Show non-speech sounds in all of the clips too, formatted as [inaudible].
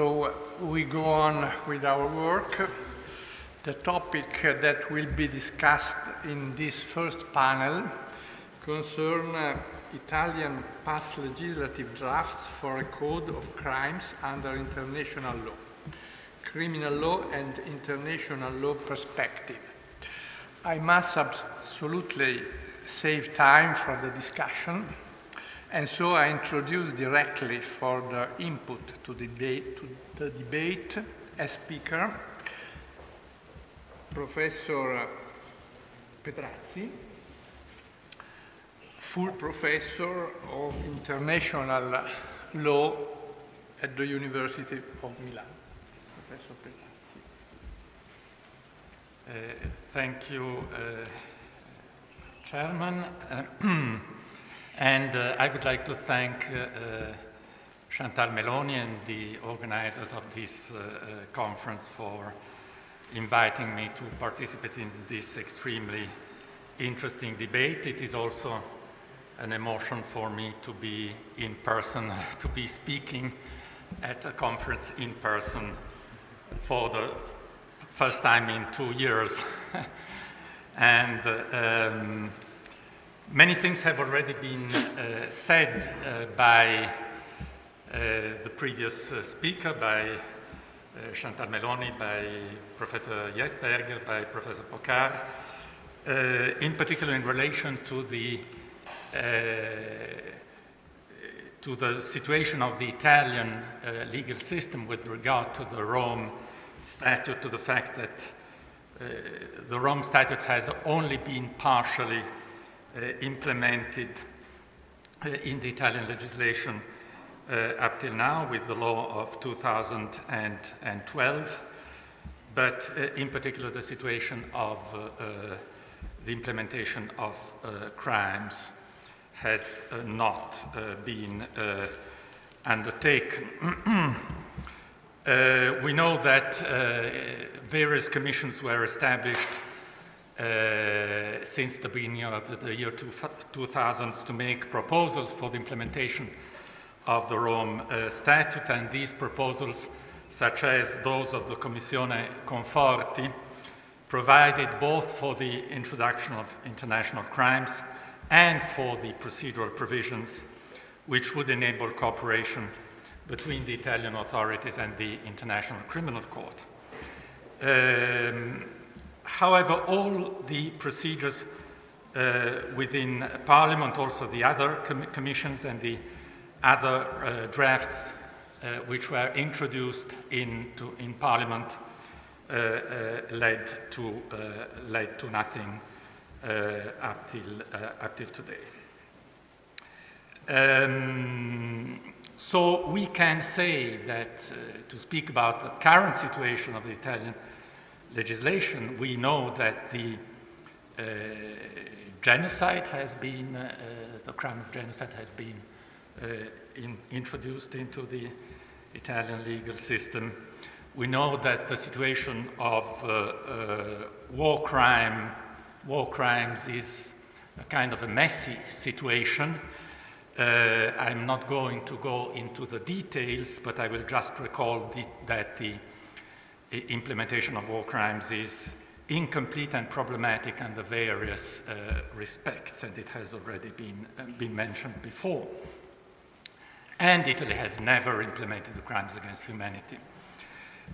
So we go on with our work. The topic that will be discussed in this first panel concern uh, Italian past legislative drafts for a code of crimes under international law, criminal law and international law perspective. I must absolutely save time for the discussion, and so I introduce directly for the input to the debate, to the debate a speaker, Professor Pedrazzi, full professor of international law at the University of Milan. Professor Pedrazzi. Uh, thank you, uh, Chairman. [clears throat] and uh, I would like to thank uh, uh, Chantal Meloni and the organizers of this uh, conference for inviting me to participate in this extremely interesting debate. It is also an emotion for me to be in person, [laughs] to be speaking at a conference in person for the first time in two years. [laughs] and uh, um, many things have already been uh, said uh, by uh, the previous uh, speaker, by uh, Chantal Meloni, by Professor Jessberger, by Professor Pocar, in particular in relation to the to the situation of the Italian uh, legal system with regard to the Rome Statute, to the fact that uh, the Rome Statute has only been partially uh, implemented uh, in the Italian legislation uh, up till now with the law of 2012, but uh, in particular the situation of the implementation of crimes has uh, not uh, been uh, undertaken. [clears throat] we know that various commissions were established uh, since the beginning of the year 2000s to make proposals for the implementation of the Rome uh, Statute, and these proposals, such as those of the Commissione Conforti, provided both for the introduction of international crimes and for the procedural provisions which would enable cooperation between the Italian authorities and the International Criminal Court. Um, however, all the procedures uh, within Parliament, also the other com commissions and the other uh, drafts uh, which were introduced into, in Parliament uh, uh, led, to, uh, led to nothing up, till, up till today. Um, so we can say that, to speak about the current situation of the Italian legislation, we know that the uh, genocide has been, uh, the crime of genocide has been uh, in, introduced into the Italian legal system. We know that the situation of war crime war crimes is a kind of a messy situation. Uh, I'm not going to go into the details, but I will just recall the, that the implementation of war crimes is incomplete and problematic under various uh, respects, and it has already been, uh, been mentioned before. And Italy has never implemented the crimes against humanity.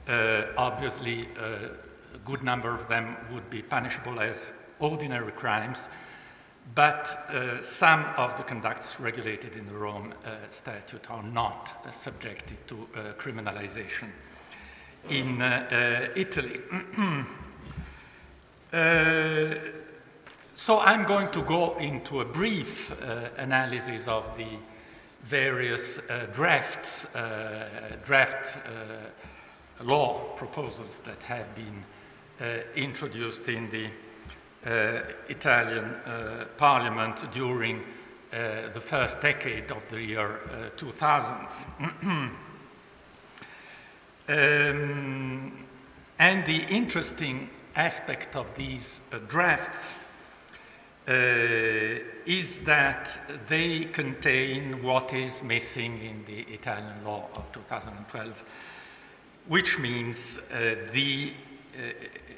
Uh, obviously, uh, a good number of them would be punishable as ordinary crimes, but uh, some of the conducts regulated in the Rome uh, Statute are not uh, subjected to uh, criminalization. In uh, uh, Italy, [clears throat] so I'm going to go into a brief analysis of the various drafts, draft law proposals that have been introduced in the uh, Italian uh, parliament during uh, the first decade of the year 2000s. [clears throat] um, and the interesting aspect of these drafts uh, is that they contain what is missing in the Italian law of 2012, which means uh, the uh,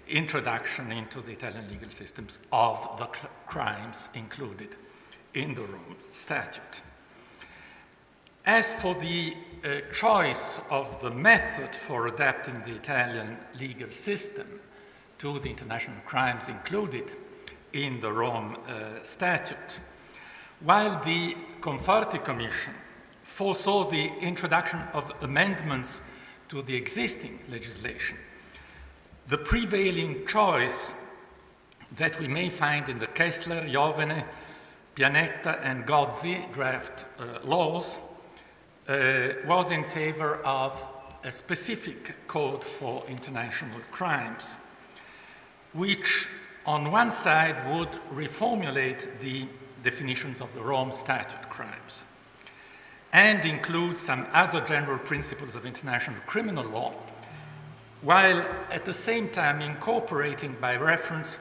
introduction into the Italian legal systems of the crimes included in the Rome Statute. As for the uh, choice of the method for adapting the Italian legal system to the international crimes included in the Rome uh, Statute, while the Conforti Commission foresaw the introduction of amendments to the existing legislation, the prevailing choice that we may find in the Kessler, Iovene, Pianetta, and Gozzi draft uh, laws uh, was in favor of a specific code for international crimes, which on one side would reformulate the definitions of the Rome Statute crimes and include some other general principles of international criminal law, while at the same time incorporating by reference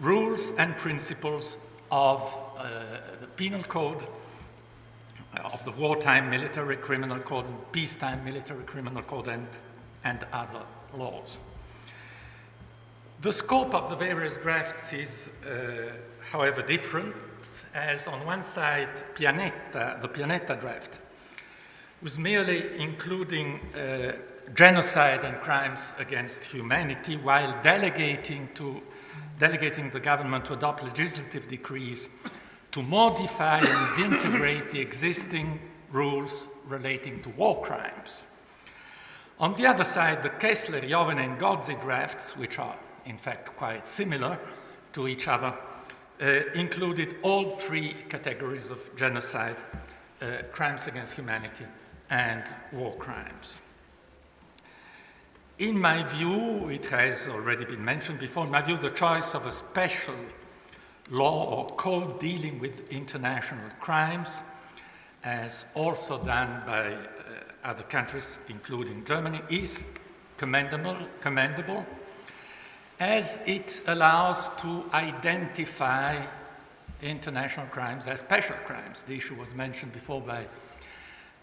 rules and principles of uh, the penal code of the wartime military criminal code peacetime military criminal code and, and other laws. The scope of the various drafts is, uh, however, different, as on one side, Pianetta, the Pianetta draft, was merely including uh, genocide and crimes against humanity while delegating, to, delegating the government to adopt legislative decrees to modify and [coughs] integrate the existing rules relating to war crimes. On the other side, the Kessler, Iovene, and Gozzi drafts, which are in fact quite similar to each other, uh, included all three categories of genocide, uh, crimes against humanity, and war crimes. In my view, it has already been mentioned before, in my view, the choice of a special law or code dealing with international crimes, as also done by uh, other countries, including Germany, is commendable, commendable as it allows to identify international crimes as special crimes. The issue was mentioned before by,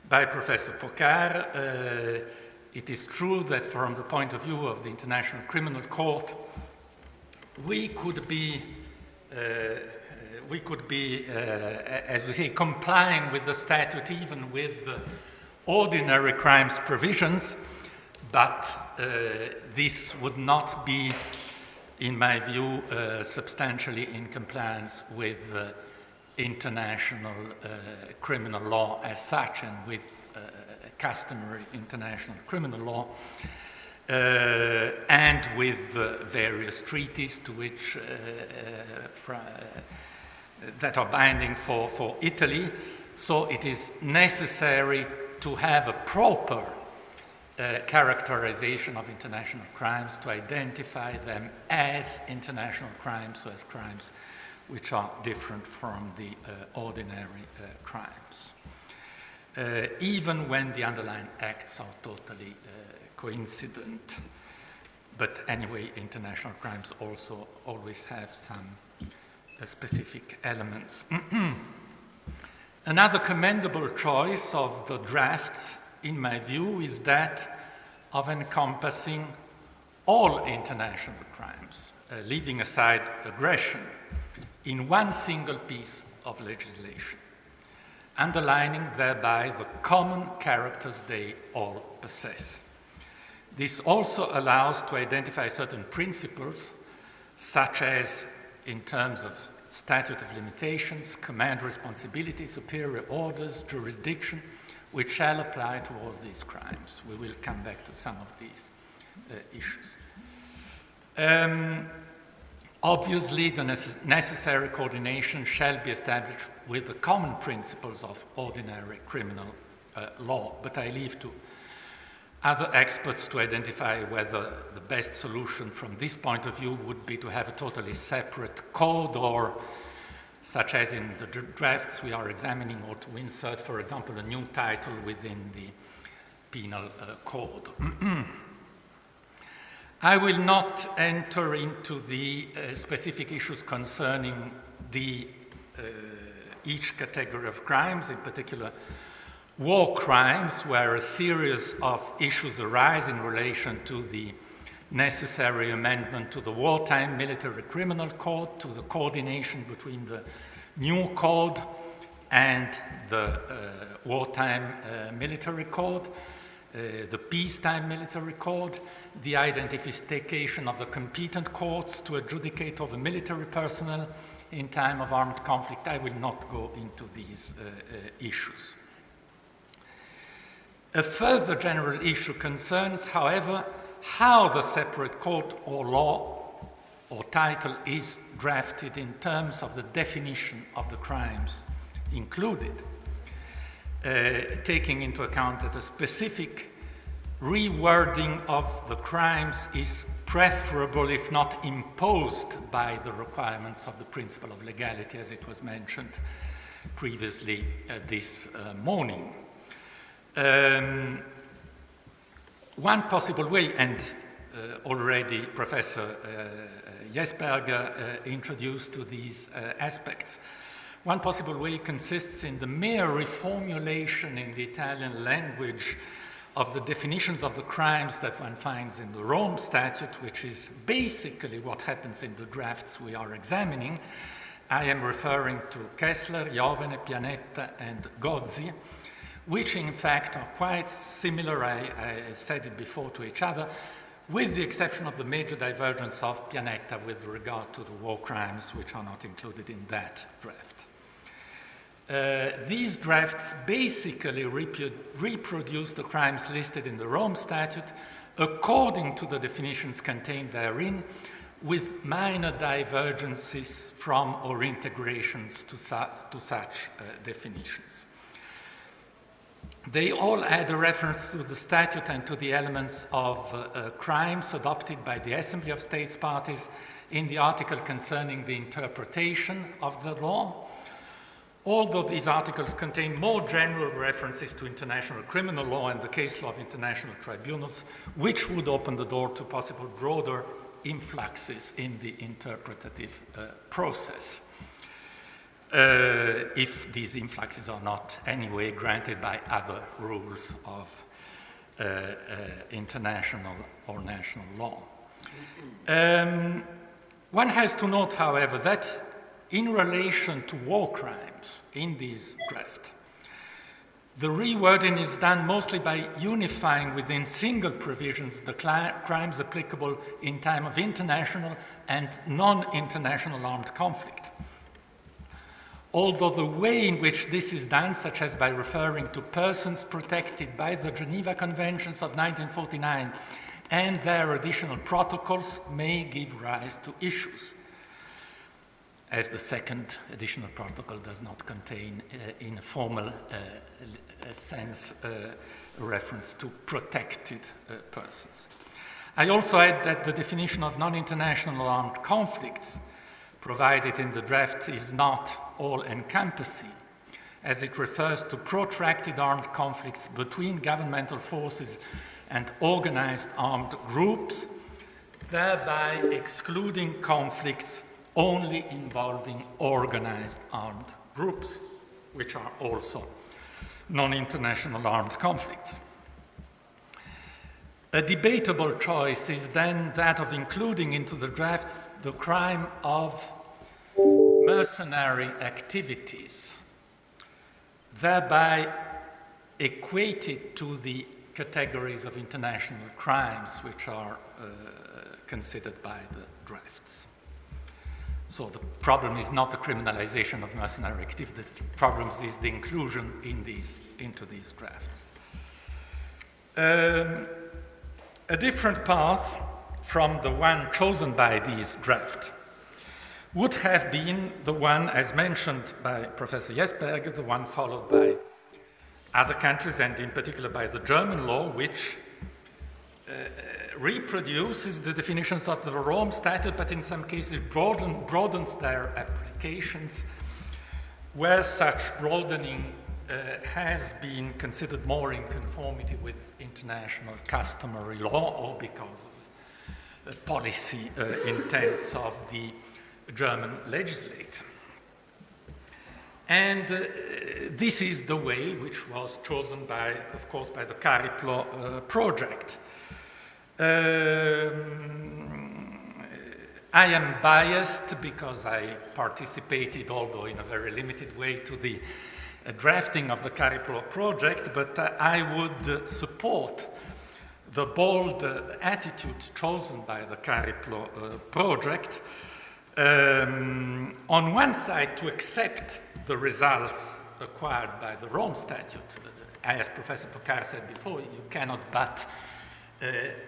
by Professor Pocar. Uh, it is true that from the point of view of the International Criminal Court, we could be we could be, uh, as we say, complying with the statute, even with ordinary crimes provisions, but uh, this would not be, in my view, substantially in compliance with international criminal law as such and with customary international criminal law. Uh, and with uh, various treaties to which uh, that are binding for, for Italy. So it is necessary to have a proper uh, characterization of international crimes to identify them as international crimes, so as crimes which are different from the uh, ordinary uh, crimes. Even when the underlying acts are totally coincident. But anyway, international crimes also always have some uh, specific elements. [clears throat] Another commendable choice of the drafts, in my view, is that of encompassing all international crimes, uh, leaving aside aggression, in one single piece of legislation, underlining thereby the common characters they all possess. This also allows to identify certain principles, such as in terms of statute of limitations, command responsibility, superior orders, jurisdiction, which shall apply to all these crimes. We will come back to some of these uh, issues. Um, obviously, the necess necessary coordination shall be established with the common principles of ordinary criminal uh, law, but I leave to other experts to identify whether the best solution from this point of view would be to have a totally separate code or such as in the drafts we are examining or to insert, for example, a new title within the penal uh, code. [clears throat] I will not enter into the uh, specific issues concerning the, uh, each category of crimes, in particular war crimes, where a series of issues arise in relation to the necessary amendment to the wartime military criminal code, to the coordination between the new code and the uh, wartime uh, military code, uh, the peacetime military code, the identification of the competent courts to adjudicate over military personnel in time of armed conflict. I will not go into these uh, uh, issues. A further general issue concerns, however, how the separate court or law or title is drafted in terms of the definition of the crimes included, uh, taking into account that a specific rewording of the crimes is preferable, if not imposed, by the requirements of the principle of legality, as it was mentioned previously uh, this uh, morning. Um, one possible way, and uh, already Professor uh, Jessberger uh, introduced to these uh, aspects, one possible way consists in the mere reformulation in the Italian language of the definitions of the crimes that one finds in the Rome Statute, which is basically what happens in the drafts we are examining. I am referring to Kessler, Iovene, Pianetta, and Gozzi, which in fact are quite similar, I, I said it before, to each other, with the exception of the major divergence of Pianetta with regard to the war crimes, which are not included in that draft. Uh, these drafts basically reproduce the crimes listed in the Rome Statute according to the definitions contained therein, with minor divergences from or integrations to, su- to such uh, definitions. They all add a reference to the statute and to the elements of uh, uh, crimes adopted by the Assembly of States Parties in the article concerning the interpretation of the law Although these articles contain more general references to international criminal law and the case law of international tribunals, which would open the door to possible broader influxes in the interpretative uh, process. Uh, if these influxes are not anyway granted by other rules of uh, uh international or national law. Um, one has to note, however, that in relation to war crimes in this draft. The rewording is done mostly by unifying within single provisions the crimes applicable in time of international and non international armed conflict. Although the way in which this is done, such as by referring to persons protected by the Geneva Conventions of 1949 and their additional protocols, may give rise to issues as the second additional protocol does not contain, uh, in a formal uh, sense, uh, a reference to protected uh, persons. I also add that the definition of non international armed conflicts provided in the draft is not all encompassing, as it refers to protracted armed conflicts between governmental forces and organized armed groups, thereby excluding conflicts only involving organized armed groups, which are also non international armed conflicts. A debatable choice is then that of including into the drafts the crime of mercenary activities, thereby equated to the categories of international crimes which are uh, considered by the drafts. So the problem is not the criminalization of mercenary activity, the problem is the inclusion in these, into these drafts. Um, a different path from the one chosen by these draft would have been the one, as mentioned by Professor Jessberger, the one followed by other countries, and in particular by the German law, which uh, reproduces the definitions of the Rome Statute, but in some cases broaden, broadens their applications, where such broadening uh, has been considered more in conformity with international customary law or because of the policy uh, intents of the German legislator. And uh, this is the way which was chosen by, of course, by the CARIPLO uh, project. Um, I am biased because I participated, although in a very limited way, to the uh, drafting of the CARIPLO project, but uh, I would support the bold uh, attitude chosen by the CARIPLO uh, project. Um, on one side, to accept the results acquired by the Rome Statute. As Professor Pocar said before, you cannot but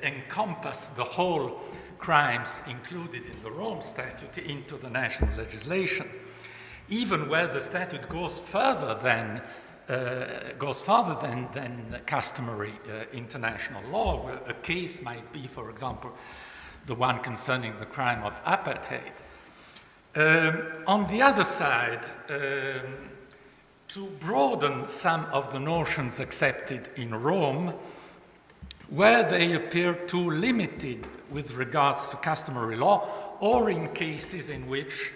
encompass the whole crimes included in the Rome Statute into the national legislation, even where the statute goes further than uh, goes further than, than customary uh, international law. A case might be, for example, the one concerning the crime of apartheid. Um, on the other side, um, to broaden some of the notions accepted in Rome, where they appear too limited with regards to customary law, or in cases in which,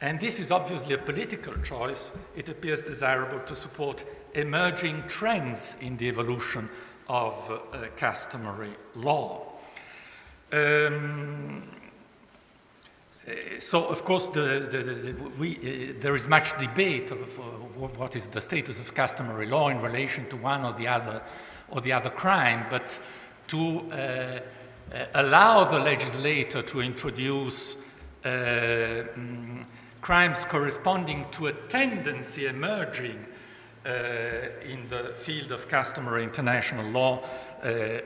and this is obviously a political choice, it appears desirable to support emerging trends in the evolution of uh, customary law. Um, so, of course, the, the, the, we, uh, there is much debate of uh, what is the status of customary law in relation to one or the other, or the other crime, but to uh, uh allow the legislator to introduce uh, mm, crimes corresponding to a tendency emerging uh, in the field of customary international law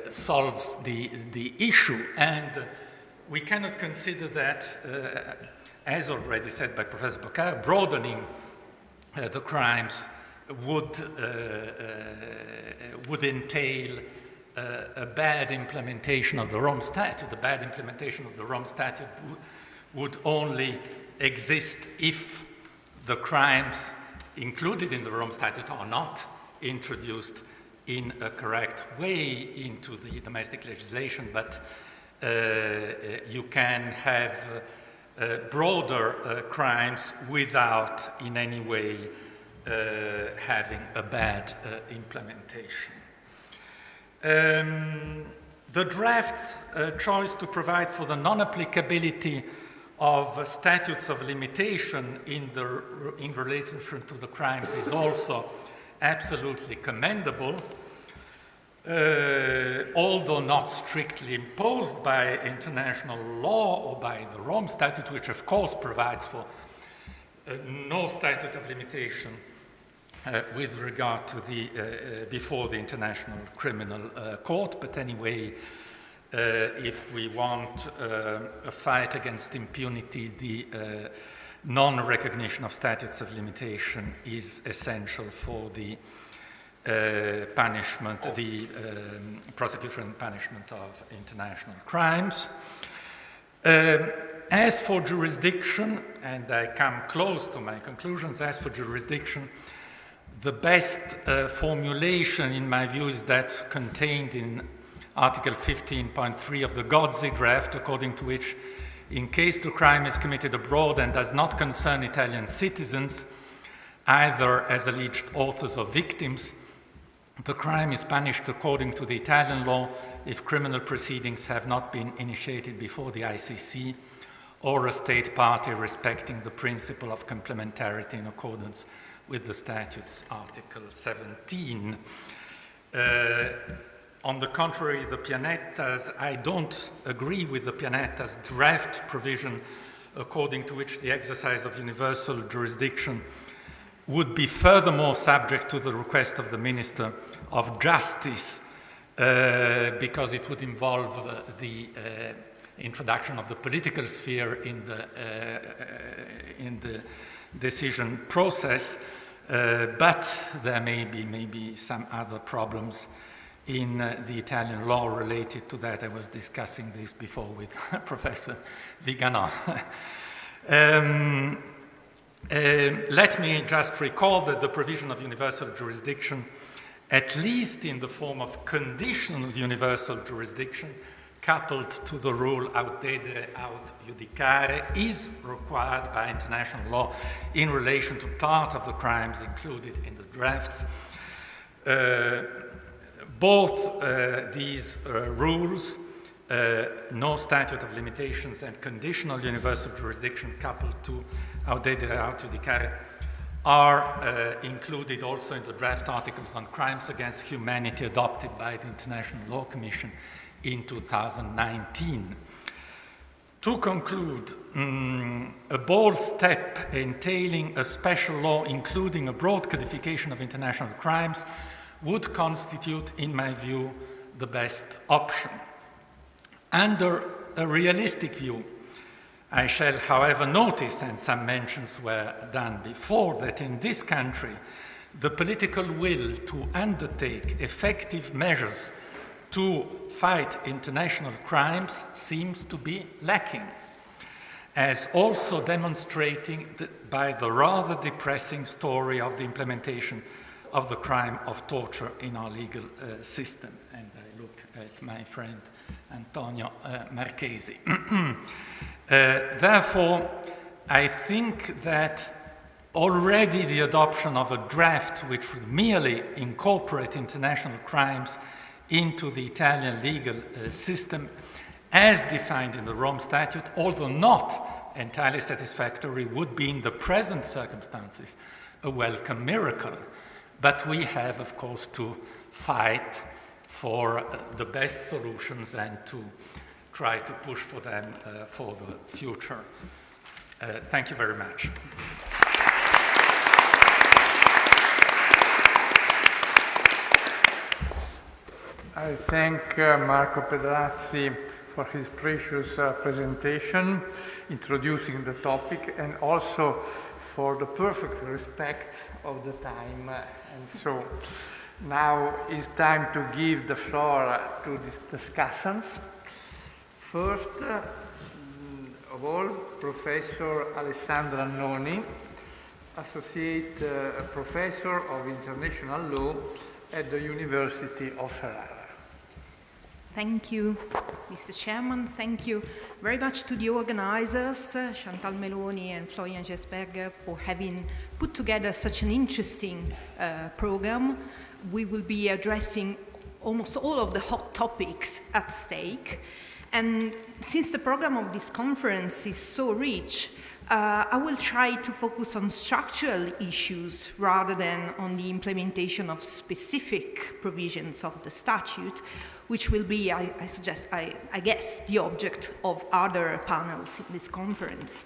solves the, the issue. And we cannot consider that, as already said by Professor Pocar, broadening the crimes would, uh, uh would entail uh, a bad implementation of the Rome Statute. The bad implementation of the Rome Statute would only exist if the crimes included in the Rome Statute are not introduced in a correct way into the domestic legislation, but uh, uh, you can have uh, broader crimes without in any way having a bad implementation. Um, the draft's uh, choice to provide for the non-applicability of uh, statutes of limitation in, the, in relation to the crimes is also absolutely commendable uh, although not strictly imposed by international law or by the Rome Statute, which of course provides for uh, no statute of limitation uh, with regard to the uh, uh, before the International Criminal uh, Court. But anyway, if we want a fight against impunity, the non-recognition of statutes of limitation is essential for the uh, punishment, the um, prosecution and punishment of international crimes. Um, as for jurisdiction, and I come close to my conclusions, as for jurisdiction, the best uh, formulation, in my view, is that contained in Article 15.3 of the Gozzi draft, according to which, in case the crime is committed abroad and does not concern Italian citizens, either as alleged authors or victims, the crime is punished according to the Italian law if criminal proceedings have not been initiated before the ICC or a state party respecting the principle of complementarity in accordance with the statute's Article 17. Uh, on the contrary, the Pianettas, I don't agree with the Pianettas draft provision according to which the exercise of universal jurisdiction would be furthermore subject to the request of the Minister of Justice uh, because it would involve the, the uh, introduction of the political sphere in the, uh, in the decision process, uh, but there may be maybe some other problems in uh, the Italian law related to that. I was discussing this before with [laughs] Professor Viganò. [laughs] um, uh, let me just recall that the provision of universal jurisdiction, at least in the form of conditional universal jurisdiction, coupled to the rule aut dedere aut judicare, is required by international law in relation to part of the crimes included in the drafts. Uh, both uh, these uh, rules, uh, no statute of limitations and conditional universal jurisdiction coupled to aut dedere aut judicare, are uh, included also in the draft articles on crimes against humanity adopted by the International Law Commission in 2019. To conclude, um, a bold step entailing a special law including a broad codification of international crimes would constitute, in my view, the best option. Under a realistic view, I shall, however, notice, and some mentions were done before, that in this country, the political will to undertake effective measures to fight international crimes seems to be lacking, as also demonstrating by the rather depressing story of the implementation of the crime of torture in our legal uh, system. And I look at my friend Antonio uh, Marchesi. [clears throat] uh, therefore, I think that already the adoption of a draft which would merely incorporate international crimes into the Italian legal uh, system as defined in the Rome Statute, although not entirely satisfactory, would be in the present circumstances a welcome miracle. But we have, of course, to fight for uh, the best solutions and to try to push for them uh, for the future. Uh, thank you very much. I thank uh, Marco Pedrazzi for his precious uh, presentation, introducing the topic, and also for the perfect respect of the time. And so now it's time to give the floor to these discussions. First uh, of all, Professor Alessandra Annoni, Associate uh, Professor of International Law at the University of Ferrara. Thank you, Mr. Chairman. Thank you very much to the organizers, uh, Chantal Meloni and Florian Jessberger, for having put together such an interesting uh, program. We will be addressing almost all of the hot topics at stake. And since the program of this conference is so rich, uh, I will try to focus on structural issues rather than on the implementation of specific provisions of the statute, which will be, I, I suggest, I, I guess, the object of other panels in this conference.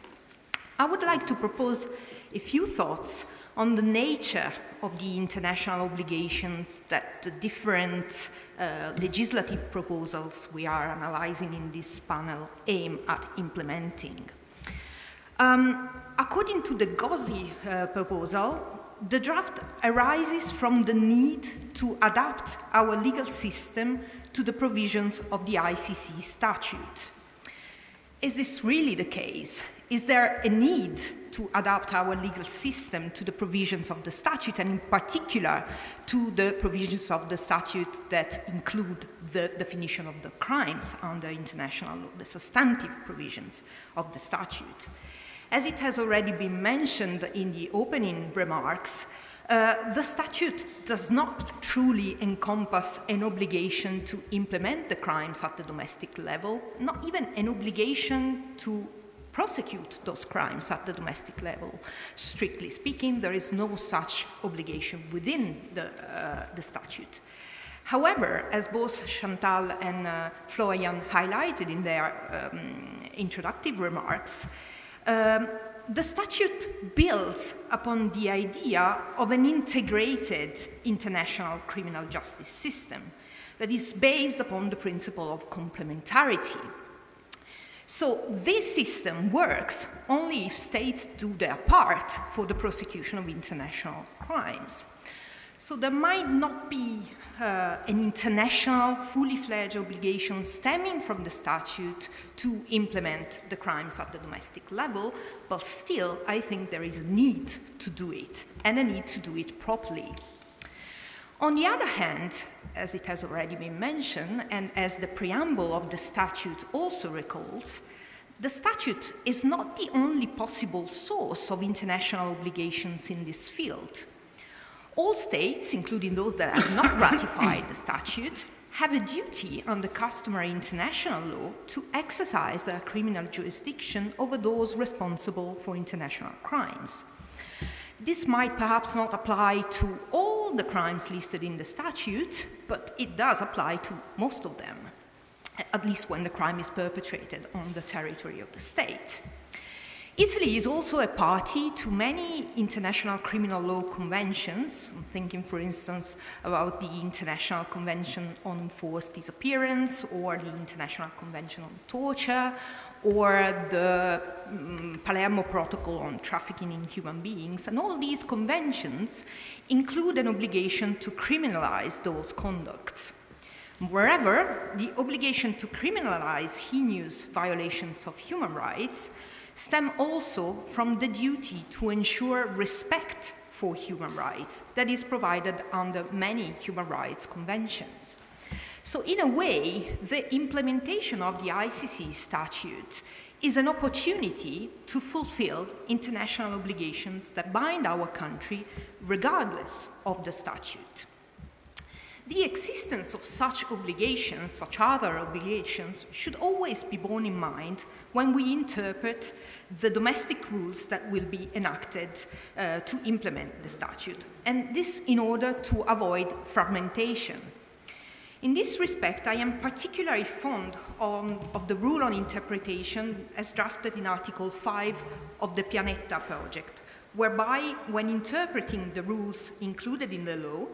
I would like to propose a few thoughts on the nature of the international obligations that the different uh, legislative proposals we are analyzing in this panel aim at implementing. Um, according to the Gozzi uh, proposal, the draft arises from the need to adapt our legal system to the provisions of the ICC statute. Is this really the case? Is there a need to adapt our legal system to the provisions of the statute, and in particular to the provisions of the statute that include the definition of the crimes under international law, the substantive provisions of the statute? As it has already been mentioned in the opening remarks, uh, the statute does not truly encompass an obligation to implement the crimes at the domestic level, not even an obligation to prosecute those crimes at the domestic level. Strictly speaking, there is no such obligation within the, uh, the statute. However, as both Chantal and uh, Florian highlighted in their um, introductory remarks, um, the statute builds upon the idea of an integrated international criminal justice system that is based upon the principle of complementarity. So this system works only if states do their part for the prosecution of international crimes. So there might not be uh, an international, fully fledged obligation stemming from the statute to implement the crimes at the domestic level, but still, I think there is a need to do it, and a need to do it properly. On the other hand, as it has already been mentioned, and as the preamble of the statute also recalls, the statute is not the only possible source of international obligations in this field. All states, including those that have not ratified the statute, have a duty under customary international law to exercise their criminal jurisdiction over those responsible for international crimes. This might perhaps not apply to all the crimes listed in the statute, but it does apply to most of them, at least when the crime is perpetrated on the territory of the state. Italy is also a party to many international criminal law conventions. I'm thinking, for instance, about the International Convention on Forced Disappearance or the International Convention on Torture or the um, Palermo Protocol on Trafficking in Human Beings. And all these conventions include an obligation to criminalize those conducts. Moreover, the obligation to criminalize heinous violations of human rights stem also from the duty to ensure respect for human rights that is provided under many human rights conventions. So, in a way, the implementation of the ICC statute is an opportunity to fulfill international obligations that bind our country regardless of the statute. The existence of such obligations, such other obligations, should always be borne in mind when we interpret the domestic rules that will be enacted uh, to implement the statute, and this in order to avoid fragmentation. In this respect, I am particularly fond on, of the rule on interpretation as drafted in Article 5 of the Pianetta project, whereby, when interpreting the rules included in the law,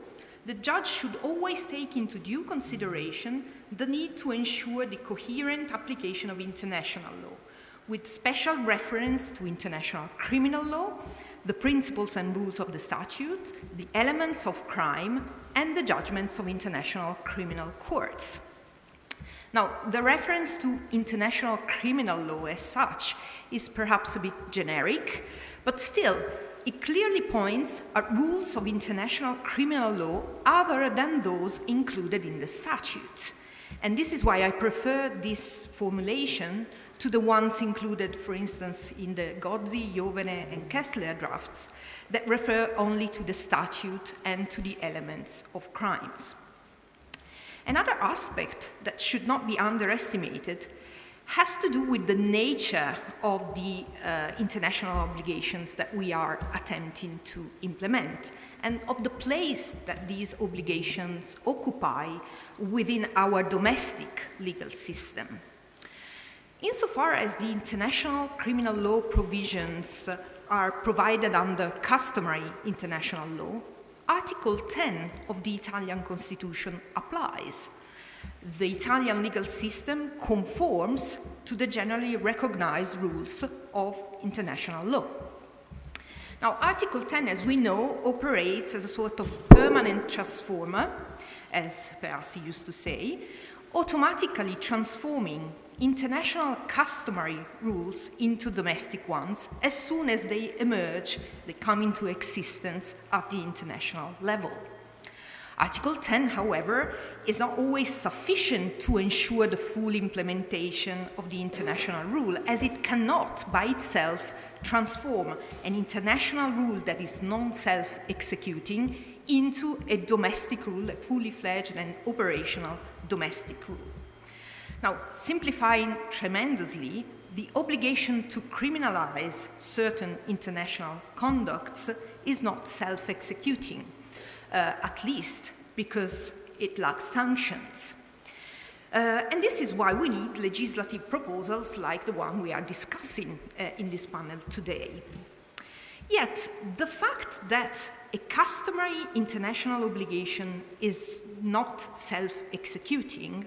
the judge should always take into due consideration the need to ensure the coherent application of international law, with special reference to international criminal law, the principles and rules of the statute, the elements of crime, and the judgments of international criminal courts. Now, the reference to international criminal law as such is perhaps a bit generic, but still, it clearly points at rules of international criminal law other than those included in the statute. And this is why I prefer this formulation to the ones included, for instance, in the Gozzi, Iovene, and Kessler drafts that refer only to the statute and to the elements of crimes. Another aspect that should not be underestimated has to do with the nature of the uh, international obligations that we are attempting to implement and of the place that these obligations occupy within our domestic legal system. Insofar as the international criminal law provisions are provided under customary international law, Article 10 of the Italian Constitution applies the Italian legal system conforms to the generally recognized rules of international law. Now, Article 10, as we know, operates as a sort of permanent transformer, as Perassi used to say, automatically transforming international customary rules into domestic ones as soon as they emerge, they come into existence at the international level. Article 10, however, is not always sufficient to ensure the full implementation of the international rule, as it cannot by itself transform an international rule that is non self executing into a domestic rule, a fully fledged and operational domestic rule. Now, simplifying tremendously, the obligation to criminalize certain international conducts is not self executing at least because it lacks sanctions. Uh, and this is why we need legislative proposals like the one we are discussing uh, in this panel today. Yet, the fact that a customary international obligation is not self executing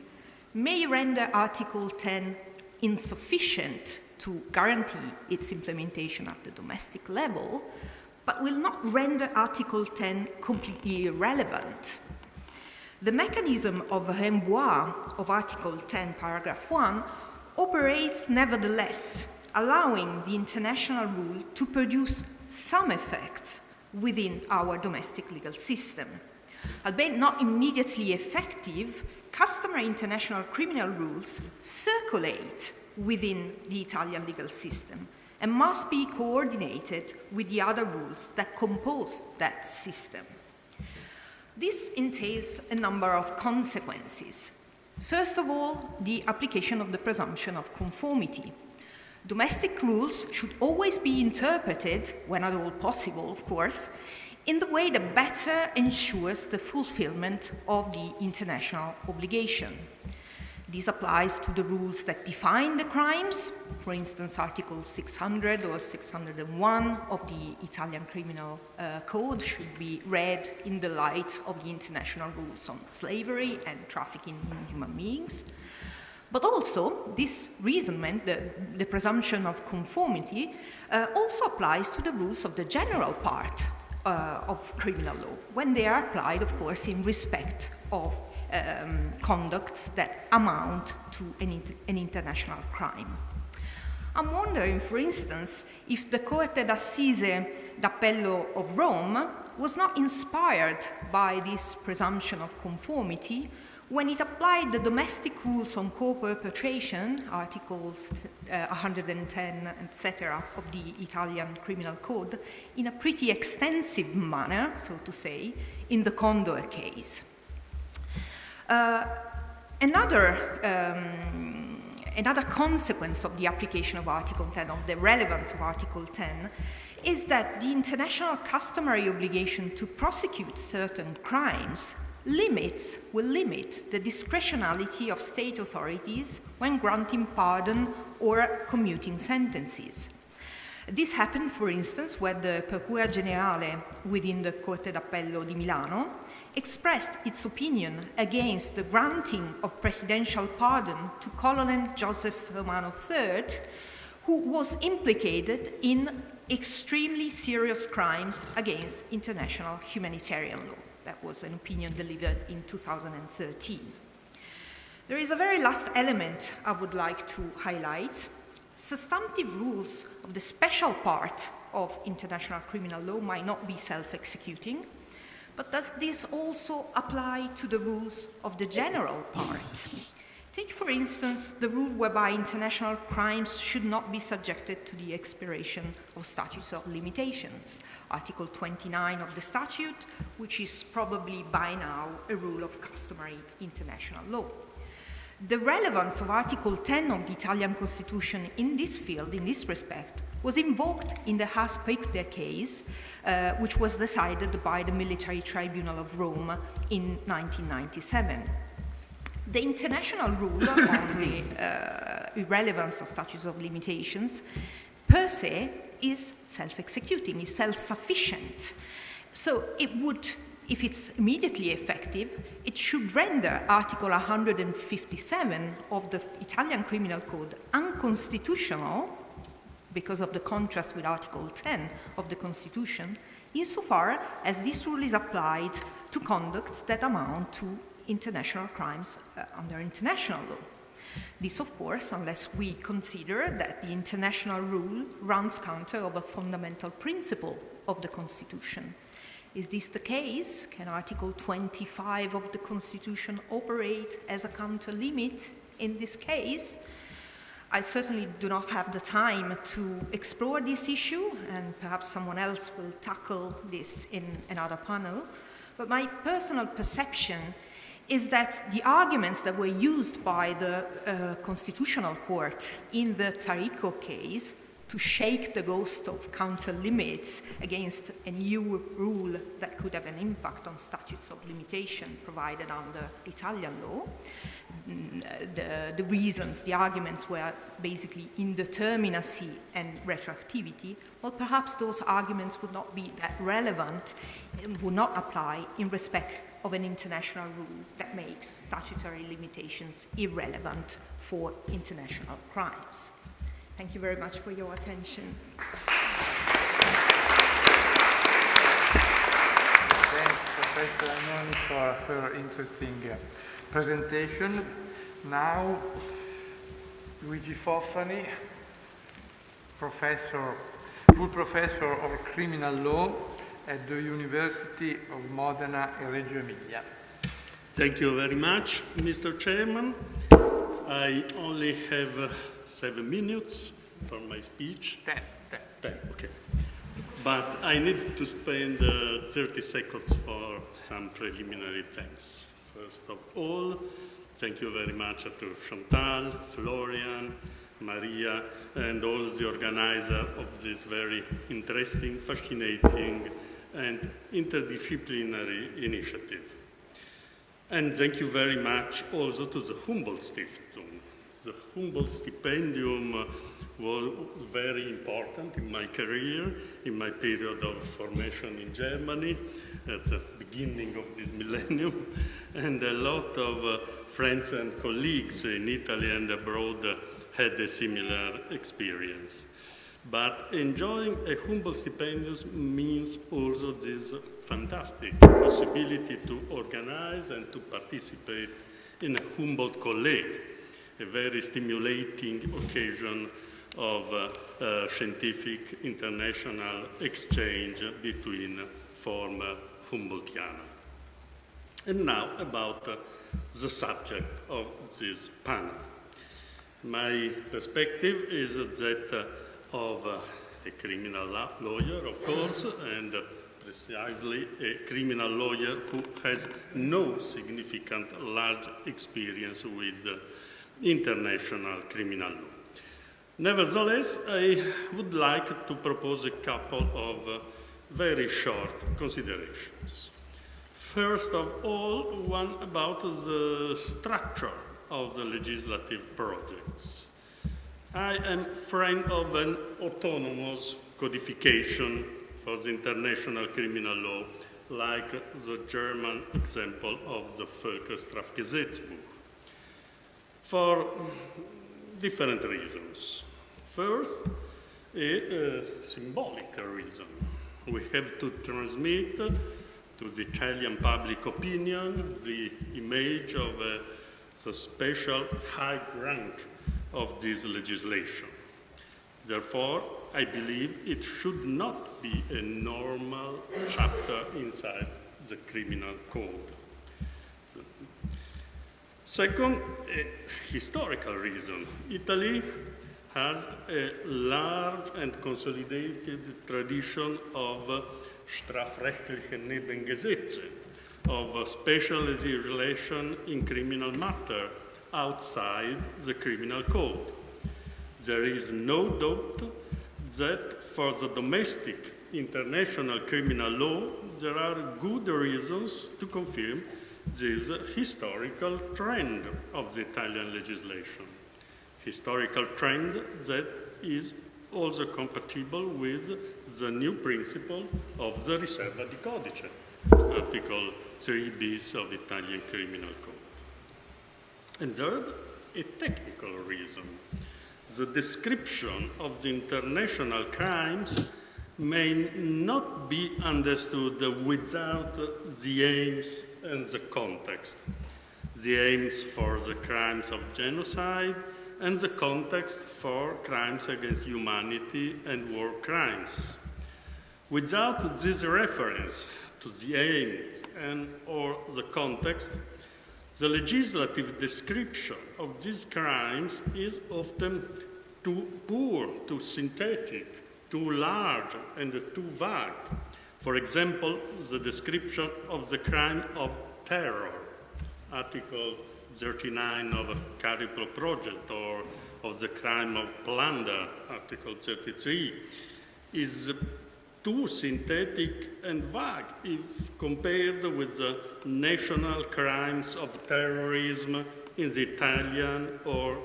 may render Article 10 insufficient to guarantee its implementation at the domestic level, but will not render Article 10 completely irrelevant. The mechanism of renvoi of Article 10, paragraph 1, operates nevertheless, allowing the international rule to produce some effects within our domestic legal system. Albeit not immediately effective, customary international criminal rules circulate within the Italian legal system and must be coordinated with the other rules that compose that system. This entails a number of consequences. First of all, the application of the presumption of conformity. Domestic rules should always be interpreted, when at all possible, of course, in the way that better ensures the fulfillment of the international obligation. This applies to the rules that define the crimes, for instance, Article 600 or 601 of the Italian Criminal uh, Code should be read in the light of the international rules on slavery and trafficking in human beings. But also, this reasonment, the, the presumption of conformity, uh, also applies to the rules of the general part uh, of criminal law, when they are applied, of course, in respect of um, conducts that amount to an, an international crime. I'm wondering, for instance, if the Corte d'Assise d'Appello of Rome was not inspired by this presumption of conformity when it applied the domestic rules on co-perpetration, articles uh, 110, etc., of the Italian Criminal Code, in a pretty extensive manner, so to say, in the Condor case. Uh, another, um, another consequence of the application of Article 10, of the relevance of Article 10, is that the international customary obligation to prosecute certain crimes limits will limit the discretionality of state authorities when granting pardon or commuting sentences. This happened, for instance, when the Procura Generale within the Corte d'Appello di Milano expressed its opinion against the granting of presidential pardon to Colonel Joseph Romano III, who was implicated in extremely serious crimes against international humanitarian law. That was an opinion delivered in 2013. There is a very last element I would like to highlight. Substantive rules of the special part of international criminal law might not be self-executing, but does this also apply to the rules of the general part? Take, for instance, the rule whereby international crimes should not be subjected to the expiration of statutes of limitations, Article 29 of the statute, which is probably by now a rule of customary international law. The relevance of Article 10 of the Italian Constitution in this field, in this respect, was invoked in the Hass Priebke case, uh, which was decided by the Military Tribunal of Rome in 1997. The international rule [coughs] on the uh, irrelevance of statutes of limitations per se is self-executing, is self-sufficient. So it would, if it's immediately effective, it should render Article 157 of the Italian Criminal Code unconstitutional because of the contrast with Article 10 of the Constitution, insofar as this rule is applied to conducts that amount to international crimes uh, under international law. This, of course, unless we consider that the international rule runs counter of a fundamental principle of the Constitution. Is this the case? Can Article 25 of the Constitution operate as a counter limit in this case? I certainly do not have the time to explore this issue, and perhaps someone else will tackle this in another panel. But my personal perception is that the arguments that were used by the uh, Constitutional Court in the Taricco case to shake the ghost of counter limits against a new rule that could have an impact on statutes of limitation provided under Italian law. Mm, the, the reasons, the arguments were basically indeterminacy and retroactivity. Well, perhaps those arguments would not be that relevant and would not apply in respect of an international rule that makes statutory limitations irrelevant for international crimes. Thank you very much for your attention. Thanks, Professor Annoni, for her interesting uh, presentation. Now, Luigi Foffani, professor, full professor of criminal law at the University of Modena and Reggio Emilia. Thank you very much, Mr. Chairman. I only have uh, seven minutes for my speech. Ten, ten. Ten, okay. But I need to spend uh, 30 seconds for some preliminary thanks. First of all, thank you very much to Chantal, Florian, Maria, and all the organizers of this very interesting, fascinating, and interdisciplinary initiative. And thank you very much also to the Humboldt Stiftung. The Humboldt Stipendium was very important in my career, in my period of formation in Germany, at the beginning of this [laughs] millennium, and a lot of uh, friends and colleagues in Italy and abroad uh, had a similar experience. But enjoying a Humboldt stipendium means also this fantastic possibility to organize and to participate in a Humboldt Kolleg, a very stimulating occasion of uh, uh, scientific international exchange between former Humboldtiana. And now about uh, the subject of this panel. My perspective is that uh, of uh, a criminal lawyer, of course, and precisely a criminal lawyer who has no significant large experience with uh, international criminal law. Nevertheless, I would like to propose a couple of very short considerations. First of all, one about the structure of the legislative projects. I am friend of an autonomous codification for the international criminal law, like the German example of the Völkerstrafgesetzbuch, for different reasons. First, a, a symbolic reason. We have to transmit to the Italian public opinion the image of a, the special high rank of this legislation. Therefore, I believe it should not be a normal chapter inside the criminal code. Second, historical reason. Italy has a large and consolidated tradition of strafrechtliche Nebengesetze, of special legislation in criminal matter outside the criminal code. There is no doubt that for the domestic international criminal law, there are good reasons to confirm this historical trend of the Italian legislation. Historical trend that is also compatible with the new principle of the Riserva di Codice, Article 3 bis of Italian Criminal Code. And third, a technical reason. The description of the international crimes may not be understood without the aims and the context. The aims for the crimes of genocide and the context for crimes against humanity and war crimes. Without this reference to the aims and or the context, the legislative description of these crimes is often too poor, too synthetic, too large, and too vague. For example, the description of the crime of terror, Article 39 of the Cariplo Project, or of the crime of plunder, Article 33, is too synthetic and vague if compared with the national crimes of terrorism in the Italian or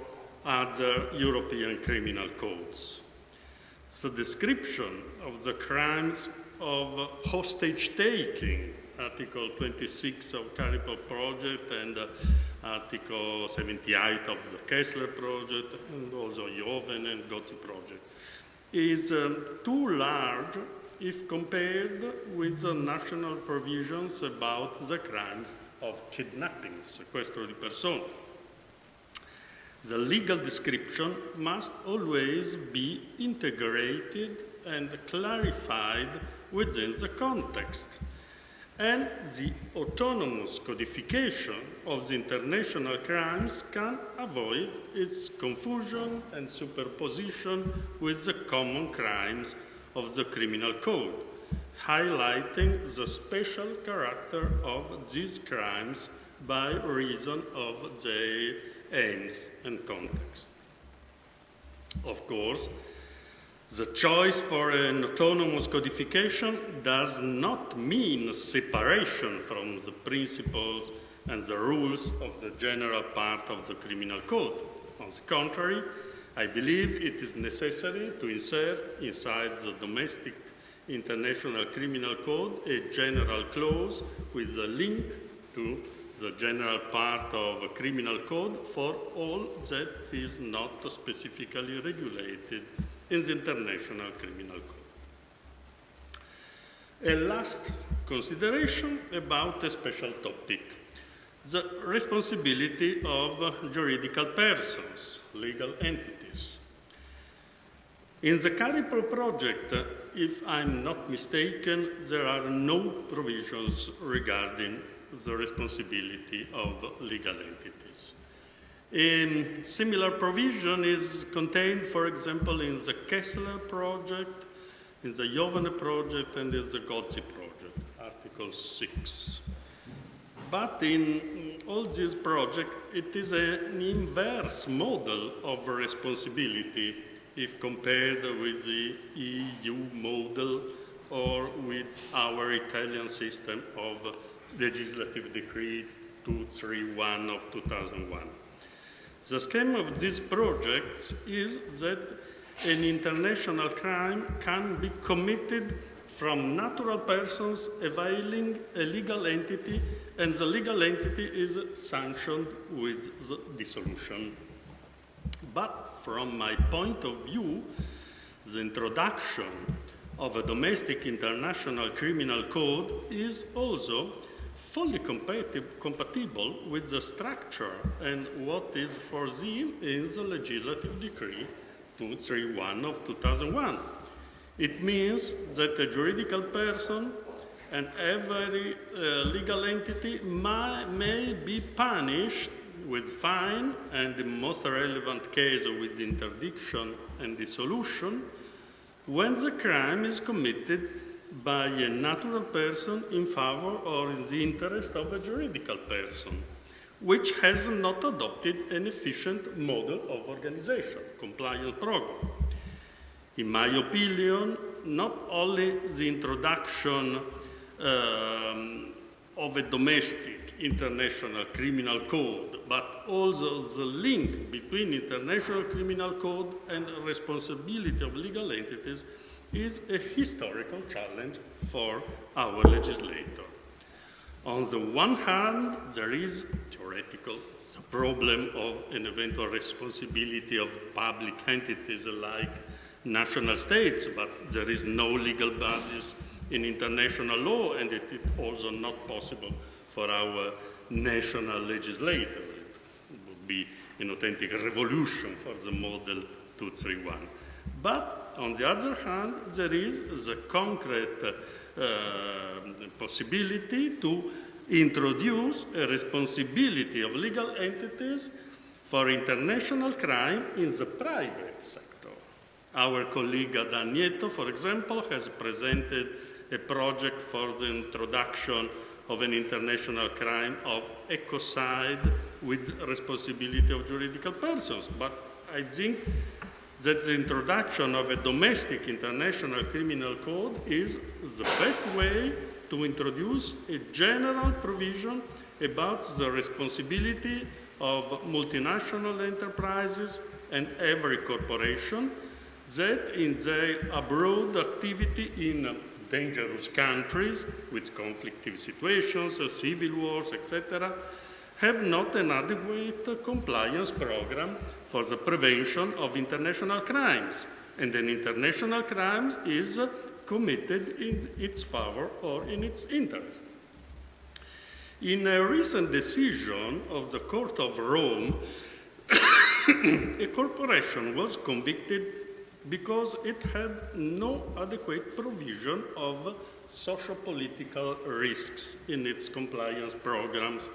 other European criminal codes. The description of the crimes of hostage taking, Article 26 of Cariplo Project and uh, Article 78 of the Kessler Project, and also Iovene and Gozzi Project, is um, too large if compared with the national provisions about the crimes of kidnapping, sequestro di persona. The legal description must always be integrated and clarified within the context. And the autonomous codification of the international crimes can avoid its confusion and superposition with the common crimes of the criminal code, highlighting the special character of these crimes by reason of their aims and context. Of course, the choice for an autonomous codification does not mean separation from the principles and the rules of the general part of the criminal code. On the contrary, I believe it is necessary to insert inside the domestic international criminal code a general clause with a link to the general part of a criminal code for all that is not specifically regulated in the International Criminal Code. A last consideration about a special topic, the responsibility of juridical persons, legal entities. In the CARIPRO project, if I'm not mistaken, there are no provisions regarding the responsibility of legal entities. A similar provision is contained, for example, in the Kessler project, in the Iovene project, and in the Gozzi project, Article 6. But in all these projects, it is an inverse model of responsibility if compared with the EU model or with our Italian system of legislative decree 231 of 2001. The scheme of these projects is that an international crime can be committed from natural persons availing a legal entity and the legal entity is sanctioned with the dissolution. But from my point of view, the introduction of a domestic international criminal code is also fully compatible with the structure and what is foreseen in the legislative decree 231 of 2001. It means that a juridical person and every uh, legal entity may, may be punished with fine and in most relevant case with interdiction and dissolution when the crime is committed by a natural person in favor or in the interest of a juridical person, which has not adopted an efficient model of organization, compliance program. In my opinion, not only the introduction um, of a domestic international criminal code, but also the link between international criminal code and responsibility of legal entities is a historical challenge for our legislator. On the one hand, there is theoretical the problem of an eventual responsibility of public entities like national states, but there is no legal basis in international law, and it is also not possible for our national legislator. It would be an authentic revolution for the model 231. But on the other hand, there is the concrete uh, possibility to introduce a responsibility of legal entities for international crime in the private sector. Our colleague Adán Nieto, for example, has presented a project for the introduction of an international crime of ecocide with responsibility of juridical persons. But I think that the introduction of a domestic international criminal code is the best way to introduce a general provision about the responsibility of multinational enterprises and every corporation that in their abroad activity in dangerous countries with conflictive situations, uh, civil wars, etc., have not an adequate compliance program for the prevention of international crimes. And an international crime is committed in its favor or in its interest. In a recent decision of the Court of Rome, [coughs] a corporation was convicted because it had no adequate provision of socio-political risks in its compliance programs.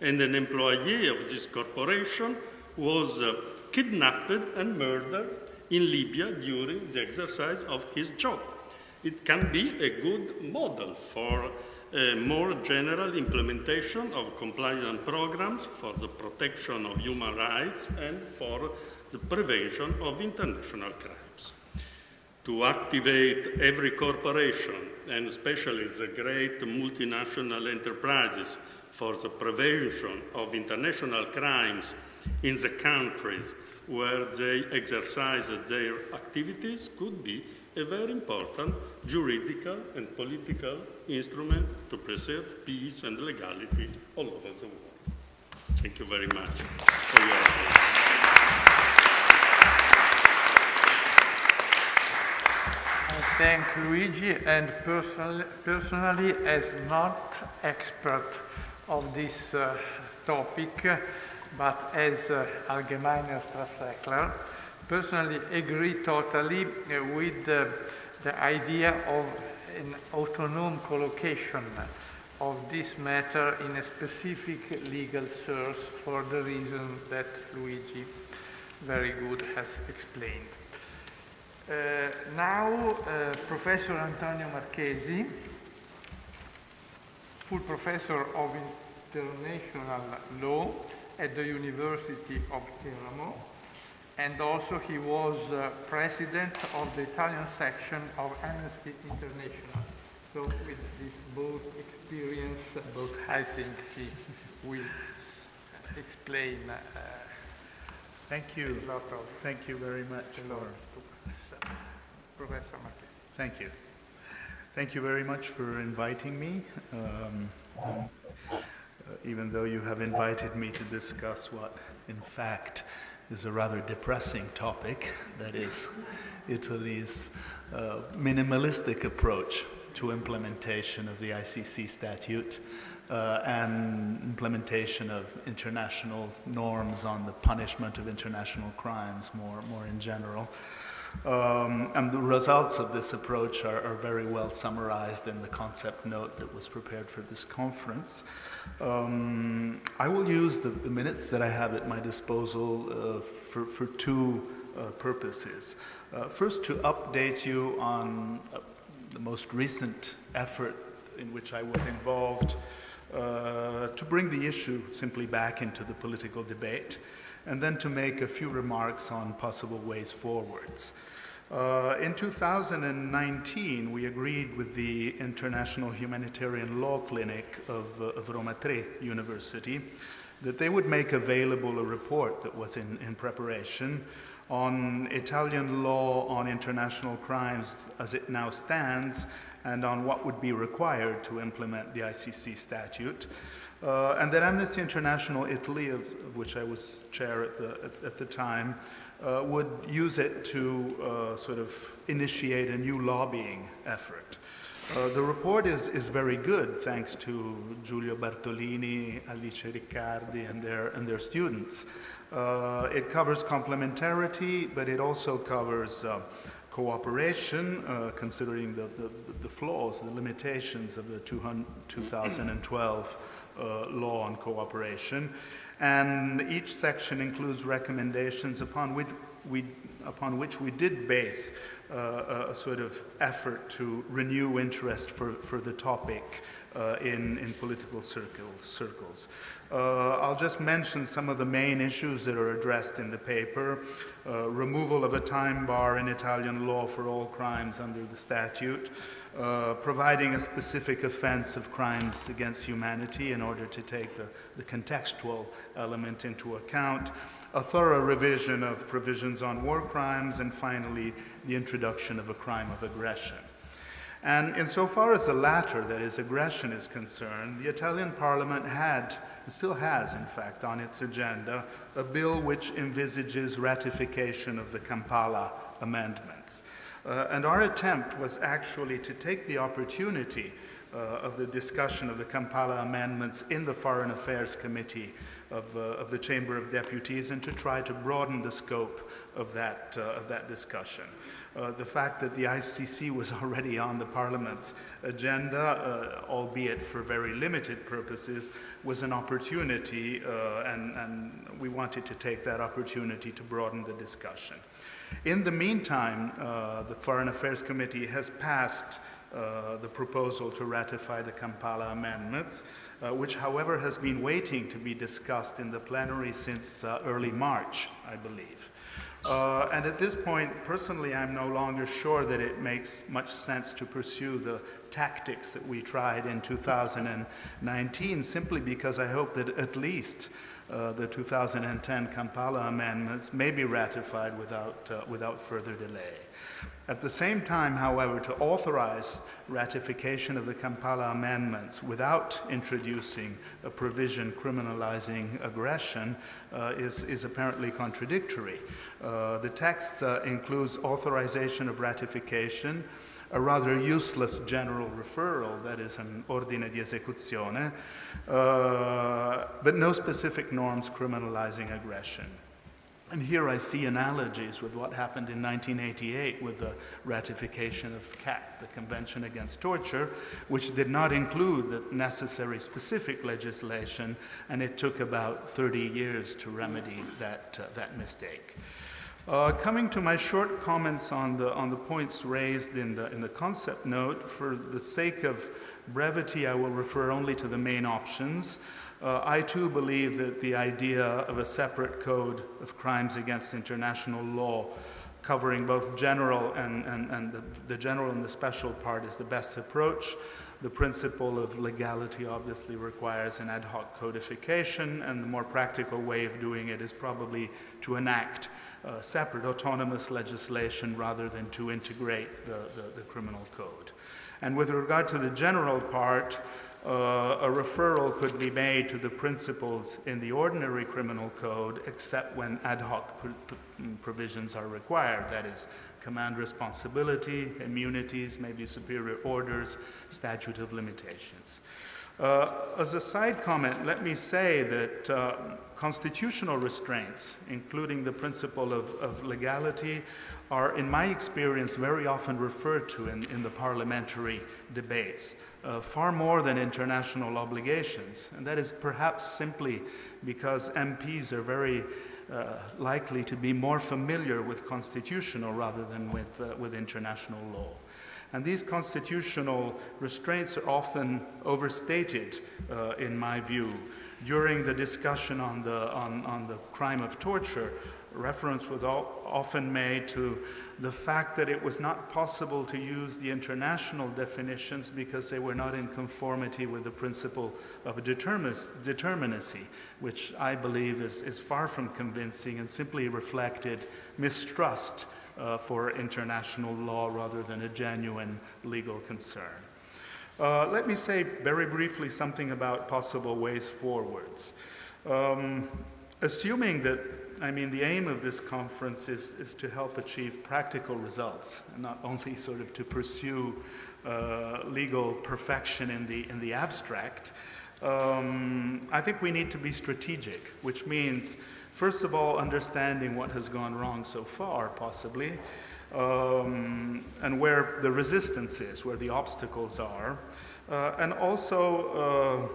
And an employee of this corporation was uh, kidnapped and murdered in Libya during the exercise of his job. It can be a good model for a more general implementation of compliance programs for the protection of human rights and for the prevention of international crimes. To activate every corporation, and especially the great multinational enterprises, for the prevention of international crimes in the countries where they exercise their activities could be a very important juridical and political instrument to preserve peace and legality all over the world. Thank you very much for your attention. I thank Luigi and personally, personally as not expert of this uh, topic, but as uh, Allgemeiner Strafrechtler, personally agree totally uh, with uh, the idea of an autonomous collocation of this matter in a specific legal source for the reason that Luigi very good has explained. Uh, now, uh, Professor Antonio Marchesi, full professor of international law at the University of Teramo, and also he was uh, president of the Italian section of Amnesty International. So with this both experience, both I think he will explain uh, Thank you. lot of Thank you very much. a for- to. Professor Marchesi. Thank you. Thank you very much for inviting me. Um, um, uh, even though you have invited me to discuss what, in fact, is a rather depressing topic, that is [laughs] Italy's uh, minimalistic approach to implementation of the ICC statute uh, and implementation of international norms on the punishment of international crimes more, more in general. Um, and the results of this approach are, are, very well summarized in the concept note that was prepared for this conference. Um, I will use the, the, minutes that I have at my disposal uh, for, for, two uh, purposes. Uh, first, to update you on uh, the most recent effort in which I was involved uh, to bring the issue simply back into the political debate and then to make a few remarks on possible ways forwards. Uh, in 2019, we agreed with the International Humanitarian Law Clinic of, uh, of Roma Tre University that they would make available a report that was in, in preparation on Italian law on international crimes as it now stands and on what would be required to implement the ICC statute. Uh, and that Amnesty International Italy, of, of, which I was chair at the, at, at the time, uh, would use it to uh, sort of initiate a new lobbying effort. Uh, the report is, is very good, thanks to Giulio Bartolini, Alice Riccardi, and their, and their students. Uh, it covers complementarity, but it also covers uh, cooperation, uh, considering the, the, the, flaws, the limitations of the 2012 uh, law on cooperation. And each section includes recommendations upon which we, upon which we did base uh, a sort of effort to renew interest for, for the topic uh, in, in political circles. circles. Uh, I'll just mention some of the main issues that are addressed in the paper. Uh, removal of a time bar in Italian law for all crimes under the statute, uh, providing a specific offense of crimes against humanity in order to take the, the contextual element into account, a thorough revision of provisions on war crimes, and finally, the introduction of a crime of aggression. And insofar as the latter, that is, aggression, is concerned, the Italian parliament had, and still has, in fact, on its agenda, a bill which envisages ratification of the Kampala amendments. Uh, and our attempt was actually to take the opportunity uh, of the discussion of the Kampala amendments in the Foreign Affairs Committee of, uh, of the Chamber of Deputies and to try to broaden the scope of that, uh, of that discussion. Uh, the fact that the ICC was [laughs] already on the Parliament's agenda, uh, albeit for very limited purposes, was an opportunity, and, and, we wanted to take that opportunity to broaden the discussion. In the meantime, uh, the Foreign Affairs Committee has passed uh, the proposal to ratify the Kampala amendments, uh, which, however, has been waiting to be discussed in the plenary since early March, I believe. Uh, and at this point, personally, I'm no longer sure that it makes much sense to pursue the tactics that we tried in 2019, simply because I hope that at least uh, the 2010 Kampala amendments may be ratified without, uh, without further delay. At the same time, however, to authorize ratification of the Kampala amendments without introducing a provision criminalizing aggression uh, is, is apparently contradictory. Uh, the text uh, includes authorization of ratification, a rather useless general referral, that is an ordine di esecuzione, uh, but no specific norms criminalizing aggression. And here I see analogies with what happened in 1988 with the ratification of CAT, the Convention Against Torture, which did not include the necessary specific legislation, and it took about 30 years to remedy that, uh, that mistake. Uh, coming to my short comments on the, on the points raised in the, in the concept note, for the sake of brevity, I will refer only to the main options. Uh, I too believe that the idea of a separate code of crimes against international law covering both general and, and, and the, the, general and the special part is the best approach. The principle of legality obviously requires an ad hoc codification, and the more practical way of doing it is probably to enact uh, separate autonomous legislation rather than to integrate the, the, the criminal code. And with regard to the general part, uh, a referral could be made to the principles in the ordinary criminal code except when ad hoc provisions are required. That is, command responsibility, immunities, maybe superior orders, statute of limitations. Uh, as a side comment, let me say that uh, constitutional restraints, including the principle of, of, legality, are, in my experience, very often referred to in, in the parliamentary debates uh, far more than international obligations. And that is perhaps simply because MPs are very uh, likely to be more familiar with constitutional rather than with, uh, with international law. And these constitutional restraints are often overstated, uh, in my view. During the discussion on the, on, on the crime of torture, reference was often made to the fact that it was not possible to use the international definitions because they were not in conformity with the principle of determinacy, which I believe is, is far from convincing and simply reflected mistrust uh, for international law rather than a genuine legal concern. Uh, let me say very briefly something about possible ways forwards. Um, assuming that I mean, the aim of this conference is, is to help achieve practical results, not only [laughs] sort of to pursue uh, legal perfection in the, in the abstract. Um, I think we need to be strategic, which means, first of all, understanding what has gone wrong so far, possibly, um, and where the resistance is, where the obstacles are, uh, and also uh,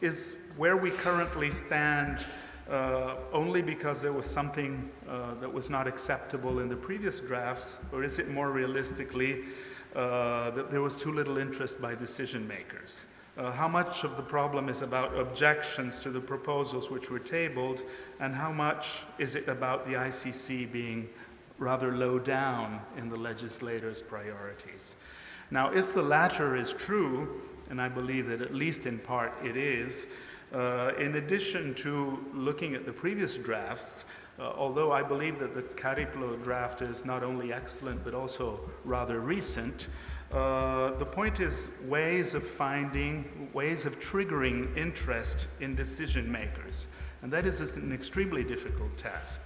is where we currently stand uh, only because there was something uh, that was not acceptable in the previous drafts, or is it more realistically uh, that there was too little interest by decision makers? Uh, how much of the problem is about objections to the proposals which were tabled, and how much is it about the ICC being rather low down in the legislators' priorities? Now, if the latter is true, and I believe that at least in part it is, uh, in addition to looking at the previous drafts, uh, although I believe that the Cariplo draft is not only excellent but also rather recent, uh, the point is ways of finding, ways of triggering interest in decision makers. And that is an extremely difficult task.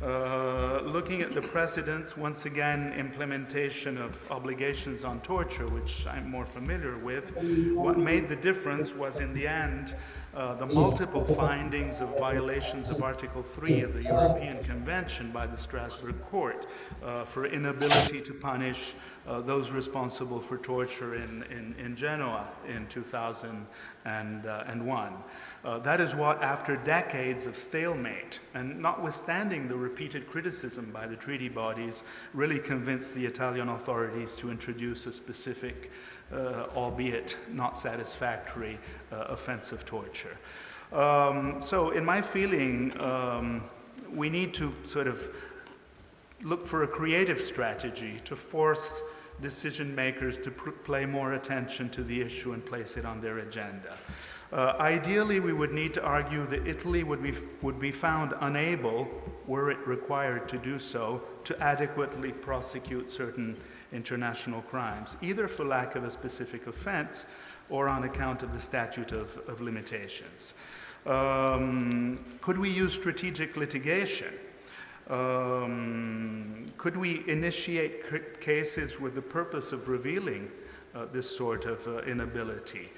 Uh, looking at the precedents, once again, implementation of obligations on torture, which I'm more familiar with, what made the difference was in the end uh, the multiple findings of violations of Article 3 of the European Convention by the Strasbourg Court uh, for inability to punish uh, those responsible for torture in, in, in Genoa in 2001. Uh, that is what, after decades of stalemate, and notwithstanding the repeated criticism by the treaty bodies, really convinced the Italian authorities to introduce a specific, uh, albeit not satisfactory, uh, offensive torture. Um, so, in my feeling, um, we need to sort of look for a creative strategy to force decision makers to pay more attention to the issue and place it on their agenda. Uh, ideally, we would need to argue that Italy would be, would be found unable, were it required to do so, to adequately prosecute certain international crimes, either for lack of a specific offense or on account of the statute of, of limitations. Um, could we use strategic litigation? Um, could we initiate cases with the purpose of revealing uh, this sort of uh, inability?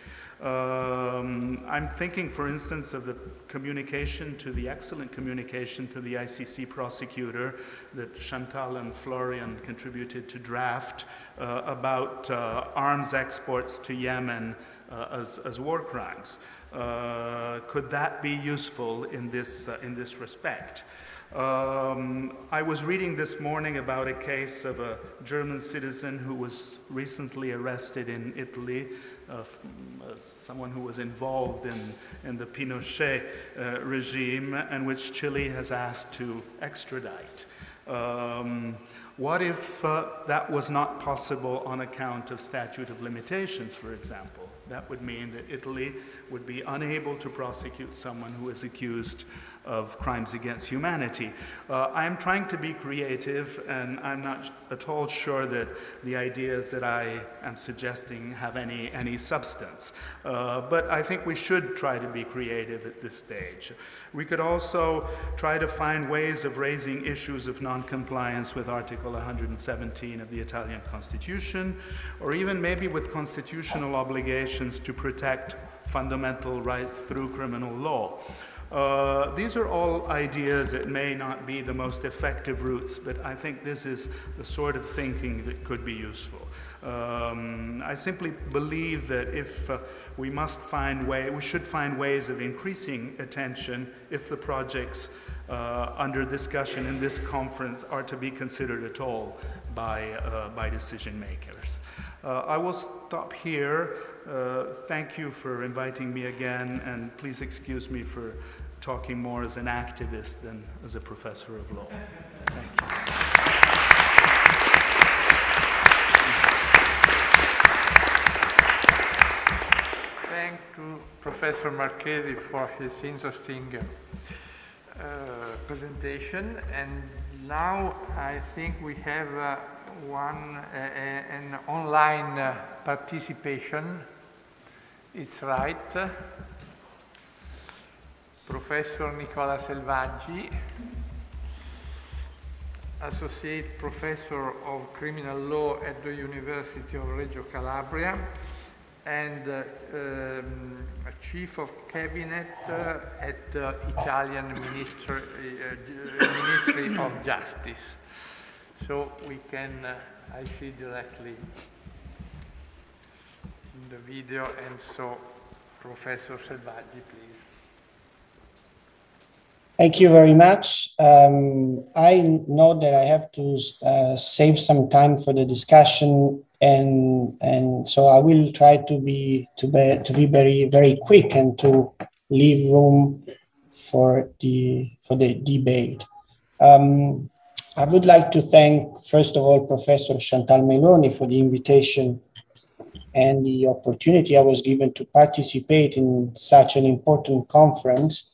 Um, I'm thinking, for instance, of the communication to the excellent communication to the ICC prosecutor that Chantal and Florian contributed to draft uh, about uh, arms exports to Yemen uh, as, as, war crimes. Uh, could that be useful in this, uh, in this respect? Um, I was reading this morning about a case of a German citizen who was recently arrested in Italy uh, someone who was involved in, in the Pinochet uh, regime and which Chile has asked to extradite. Um, what if uh, that was not possible on account of statute of limitations, for example? That would mean that Italy would be unable to prosecute someone who is accused of crimes against humanity. Uh, I'm trying to be creative, and I'm not at all sure that the ideas that I am suggesting have any, any substance. Uh, but I think we should try to be creative at this stage. We could also try to find ways of raising issues of noncompliance with Article 117 of the Italian Constitution, or even maybe with constitutional obligations to protect fundamental rights through criminal law. Uh, these are all ideas that may not be the most effective routes, but I think this is the sort of thinking that could be useful. Um, I simply believe that if uh, we must find way, we should find ways of increasing attention if the projects uh, under discussion in this conference are to be considered at all by, uh, by decision makers. Uh, I will stop here. Uh, thank you for inviting me again, and please excuse me for talking more as an activist than as a professor of law. Thank you. Thank to Professor Marchesi for his interesting uh, presentation. And now I think we have uh, one uh, an online uh, participation. It's right. Professor Nicola Selvaggi, Associate Professor of Criminal Law at the University of Reggio Calabria and uh, um, Chief of Cabinet uh, at the Italian Ministry, uh, Ministry of Justice. So we can, uh, I see directly in the video, and so Professor Selvaggi, please. Thank you very much. Um, I know that I have to uh, save some time for the discussion, and and so I will try to be to be to be very very quick and to leave room for the for the debate. Um, I would like to thank first of all Professor Chantal Meloni for the invitation and the opportunity I was given to participate in such an important conference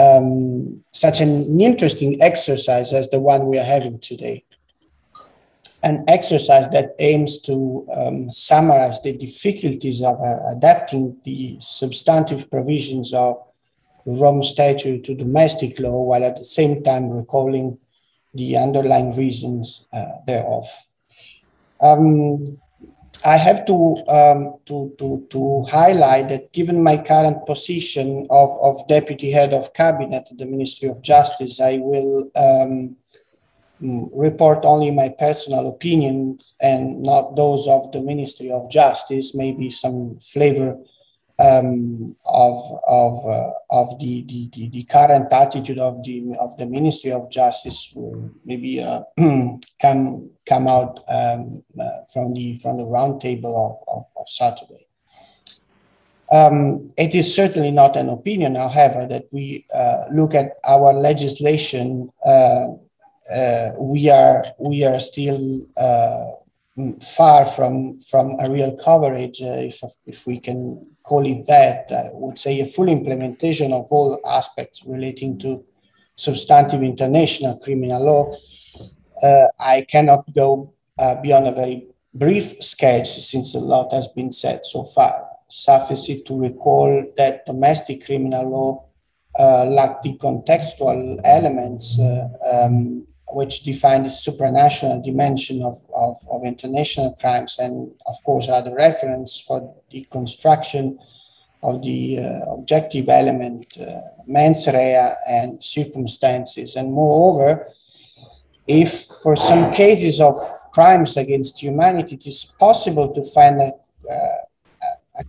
um, such an interesting exercise as the one we are having today. An exercise that aims to um, summarize the difficulties of uh, adapting the substantive provisions of the Rome Statute to domestic law, while at the same time recalling the underlying reasons uh, thereof. Um, I have to, um, to, to, to highlight that given my current position of, of deputy head of cabinet at the Ministry of Justice, I will um, mm, report only my personal opinion and not those of the Ministry of Justice, maybe some flavor um, of of uh, of the, the, the, current attitude of the of the Ministry of Justice will maybe uh, [clears throat] come come out um, uh, from the from the roundtable of, of, of Saturday. Um, it is certainly not an opinion, however, that we uh, look at our legislation. Uh, uh, we are we are still far from from a real coverage, if if we can call it that, I would say a full implementation of all aspects relating to substantive international criminal law. Uh, I cannot go uh, beyond a very brief sketch since a lot has been said so far. Suffice it to recall that domestic criminal law uh, lacked the contextual elements uh, um, which define the supranational dimension of, of, of, international crimes and, of course, are the reference for the construction of the uh, objective element, uh, mens rea, and circumstances. And moreover, if for some cases of crimes against humanity it is possible to find a, uh, a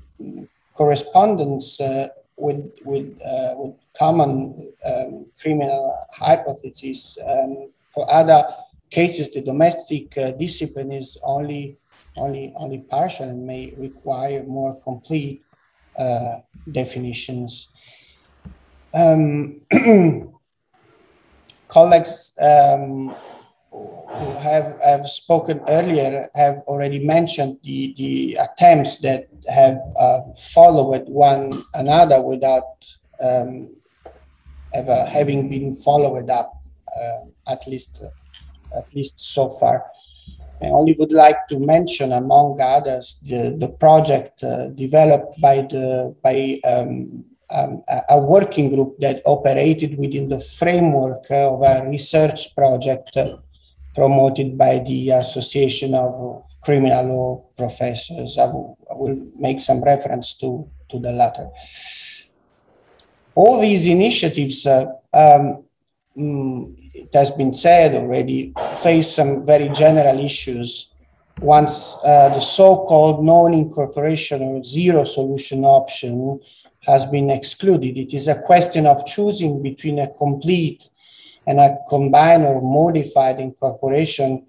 correspondence uh, with, with, uh, with common um, criminal hypotheses, um, for other cases, the domestic uh, discipline is only, only, only partial and may require more complete uh, definitions. Um, [clears throat] colleagues um, who have, have spoken earlier have already mentioned the, the attempts that have uh, followed one another without um, ever having been followed up at least at least so far. I only would like to mention, among others, the, the project uh, developed by the by um, um, a working group that operated within the framework of a research project uh, promoted by the Association of Criminal Law Professors. I will, I will make some reference to, to the latter. All these initiatives uh, um, it has been said already, face some very general issues. Once uh, the so-called non-incorporation or zero solution option has been excluded, it is a question of choosing between a complete and a combined or modified incorporation.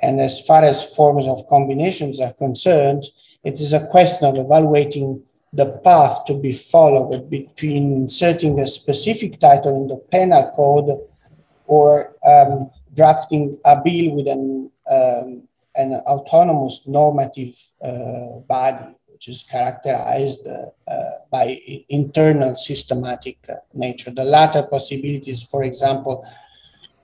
And as far as forms of combinations are concerned, it is a question of evaluating the path to be followed between inserting a specific title in the penal code or um, drafting a bill with an, um, an autonomous normative uh, body, which is characterized uh, by internal systematic uh, nature. The latter possibilities, for example,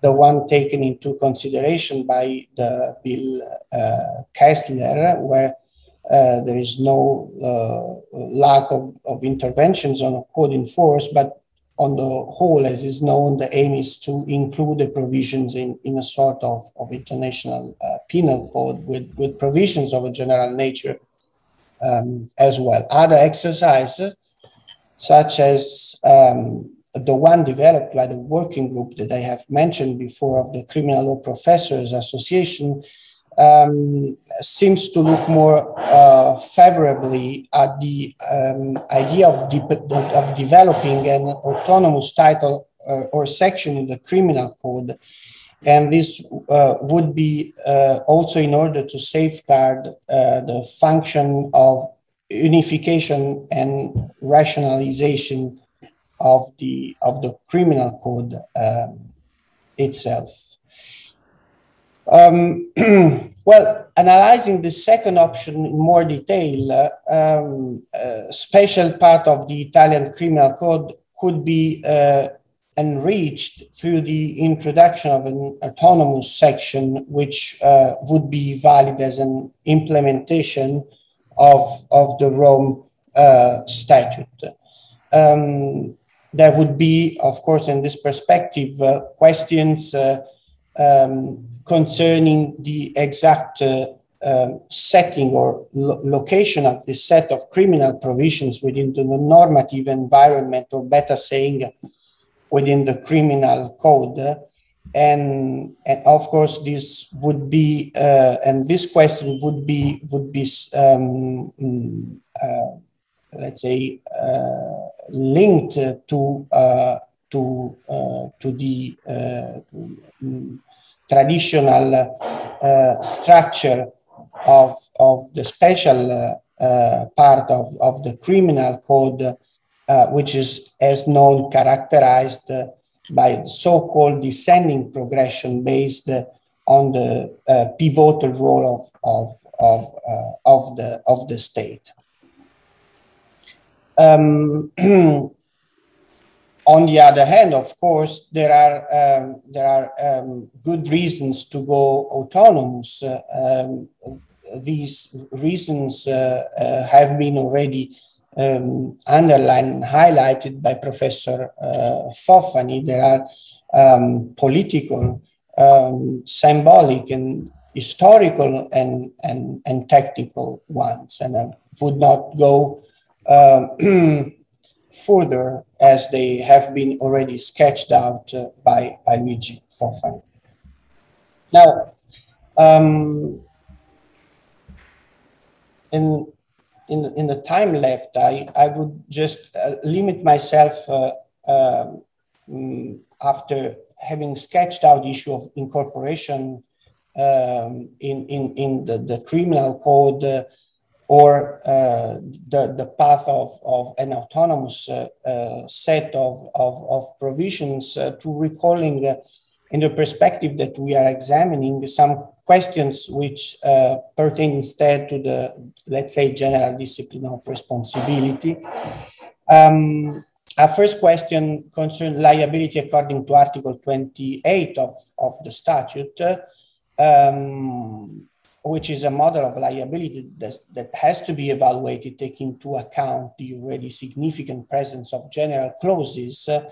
the one taken into consideration by the Bill uh, Kessler, where uh, there is no uh, lack of, of interventions on code in force, but on the whole, as is known, the aim is to include the provisions in, in a sort of, of international uh, penal code with, with provisions of a general nature um, as well. Other exercises, such as um, the one developed by the working group that I have mentioned before of the Criminal Law Professors Association, um, seems to look more uh, favorably at the um, idea of, de- of developing an autonomous title uh, or section in the criminal code. And this uh, would be uh, also in order to safeguard uh, the function of unification and rationalization of the, of the criminal code um, itself. Um, [clears throat] well, analyzing the second option in more detail, uh, um, a special part of the Italian criminal code could be uh, enriched through the introduction of an autonomous section, which uh, would be valid as an implementation of, of the Rome uh, statute. Um, there would be, of course, in this perspective, uh, questions uh, um, concerning the exact uh, um, setting or lo location of this set of criminal provisions within the normative environment, or better saying, within the criminal code. And, and of course, this would be, uh, and this question would be, would be, um, uh, let's say, uh, linked to uh, to uh, to the traditional structure of of the special part of of the criminal code, which is as known characterized by the so-called descending progression based on the uh, pivotal role of of of, uh, of the of the state. Um, [clears throat] on the other hand, of course, there are um, there are um, good reasons to go autonomous. Uh, um, these reasons uh, uh, have been already um, underlined highlighted by Professor uh, Foffani. There are um, political, symbolic, and historical and, and, and technical ones, and I would not go um, [clears throat] further as they have been already sketched out uh, by, by Luigi Foffani. Now, um, in, in, in the time left, I, I would just uh, limit myself uh, um, after having sketched out the issue of incorporation um, in, in, in the, the criminal code uh, or uh, the, the path of, of an autonomous uh, uh, set of, of, of provisions uh, to recalling uh, in the perspective that we are examining some questions which uh, pertain instead to the, let's say, general discipline of responsibility. Um, our first question concerns liability according to Article 28 of, of the statute. Um, which is a model of liability that, that has to be evaluated taking into account the already significant presence of general clauses uh,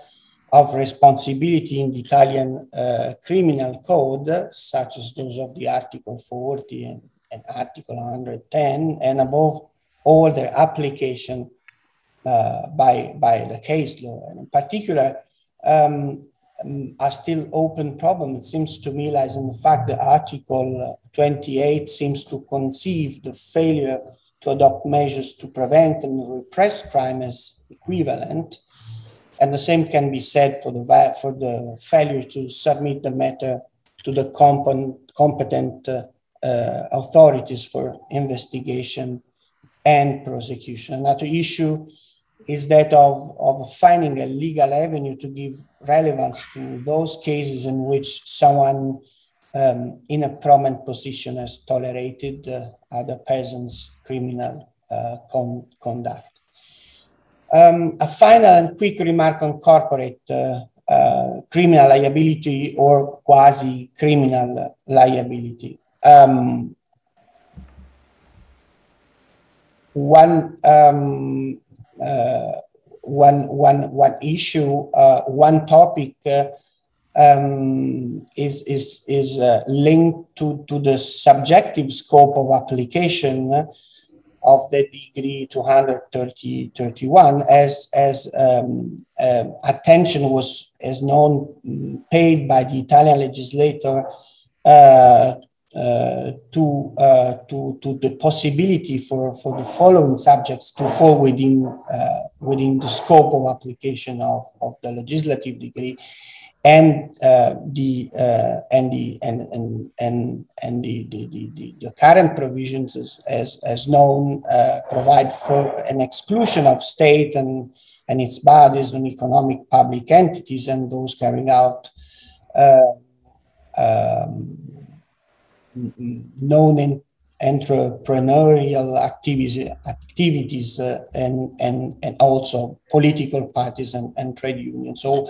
of responsibility in the Italian uh, criminal code, such as those of the Article 40 and, and Article 110, and above all their application uh, by, by the case law. And in particular, um, um, are still open problem, it seems to me, lies in the fact that Article 28 seems to conceive the failure to adopt measures to prevent and repress crime as equivalent. And the same can be said for the, for the failure to submit the matter to the competent, competent uh, uh, authorities for investigation and prosecution. Another issue is that of, of finding a legal avenue to give relevance to those cases in which someone um, in a prominent position has tolerated uh, other persons' criminal uh, con conduct. Um, a final and quick remark on corporate uh, uh criminal liability or quasi criminal liability. Um, one um, one, one, one issue, uh, one topic uh, um, is, is, is linked to, to the subjective scope of application of the decree 231 as, as um, uh, attention was as known paid by the Italian legislator uh, uh, to, uh, to, to the possibility for, for the following subjects to fall within, uh, within the scope of application of, of the legislative decree and uh, the uh, and the and and and, and the, the, the, the current provisions as as, as known uh, provide for an exclusion of state and and its bodies and economic public entities and those carrying out um, known in entrepreneurial activities, activities uh, and, and, and also political parties and, and trade unions. So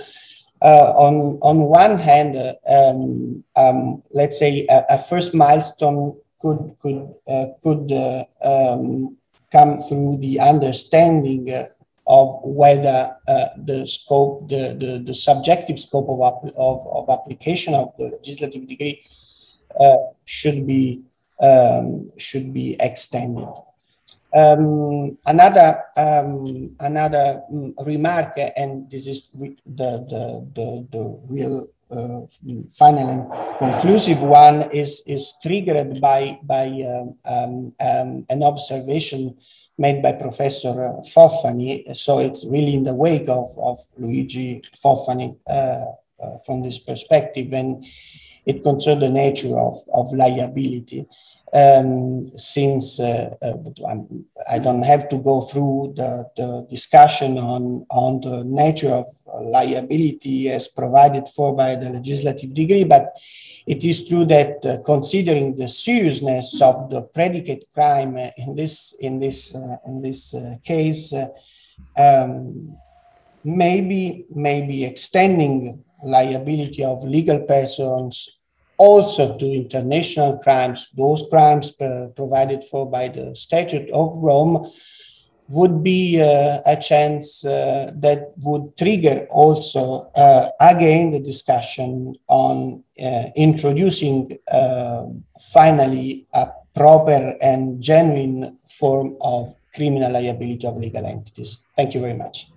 uh, on, on one hand, uh, um, um, let's say a, a, first milestone could, could, uh, could uh, um, come through the understanding uh, of whether uh, the scope, the, the, the, subjective scope of, of, of application of the legislative decree should be um, should be extended. Um, another um, another um, remark, and this is the the the, the real uh, final and conclusive one, is is triggered by by um, um, an observation made by Professor Foffani. So it's really in the wake of, of Luigi Foffani uh, uh, from this perspective, and it concerns the nature of, of liability. Um, since uh, uh I don't have to go through the, the, discussion on, on the nature of liability as provided for by the legislative decree, but it is true that uh, considering the seriousness of the predicate crime in this in this uh, in this uh, case, uh, um, maybe maybe extending liability of legal persons also to international crimes, those crimes provided for by the Statute of Rome, would be uh, a chance uh, that would trigger also uh, again the discussion on uh, introducing uh, finally a proper and genuine form of criminal liability of legal entities. Thank you very much.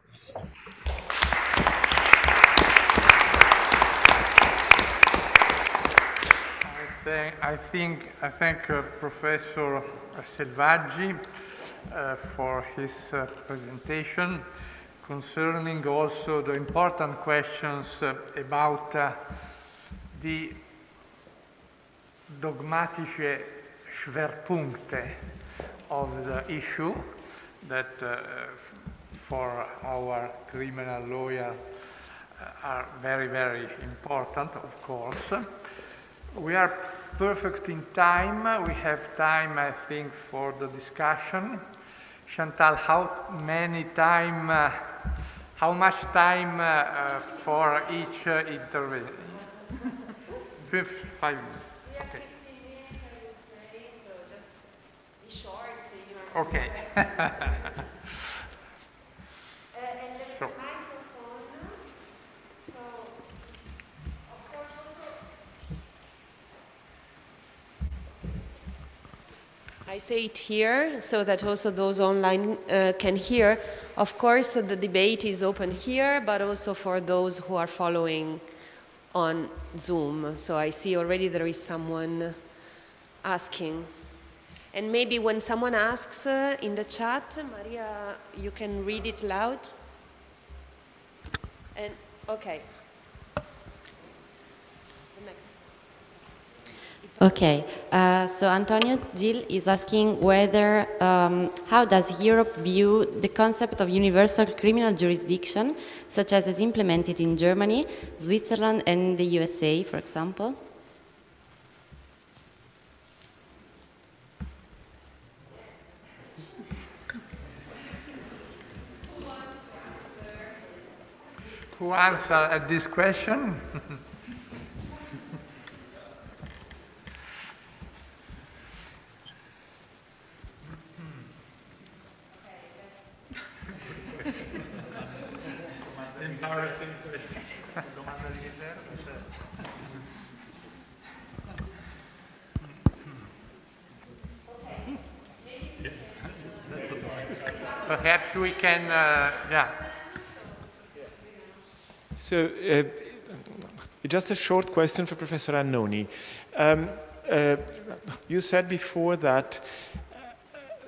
I think I thank uh, Professor Selvaggi uh, for his uh, presentation concerning also the important questions uh, about the dogmatische Schwerpunkte of the issue that uh, for our criminal lawyer uh, are very, very important, of course. We are perfect in time. We have time, I think, for the discussion. Chantal, how many time, uh, how much time uh, for each uh, intervention? Five minutes. Okay. Okay. I say it here so that also those online uh, can hear. Of course, the debate is open here, but also for those who are following on Zoom. So I see already there is someone asking. And maybe when someone asks uh, in the chat, Maria, you can read it loud. And okay. Okay, uh, so Antonio Gil is asking whether, um, how does Europe view the concept of universal criminal jurisdiction, such as is implemented in Germany, Switzerland, and the USA, for example? Who answer at this question? [laughs] [laughs] Perhaps we can, uh, yeah. So, uh, just a short question for Professor Annoni. Um, uh, you said before that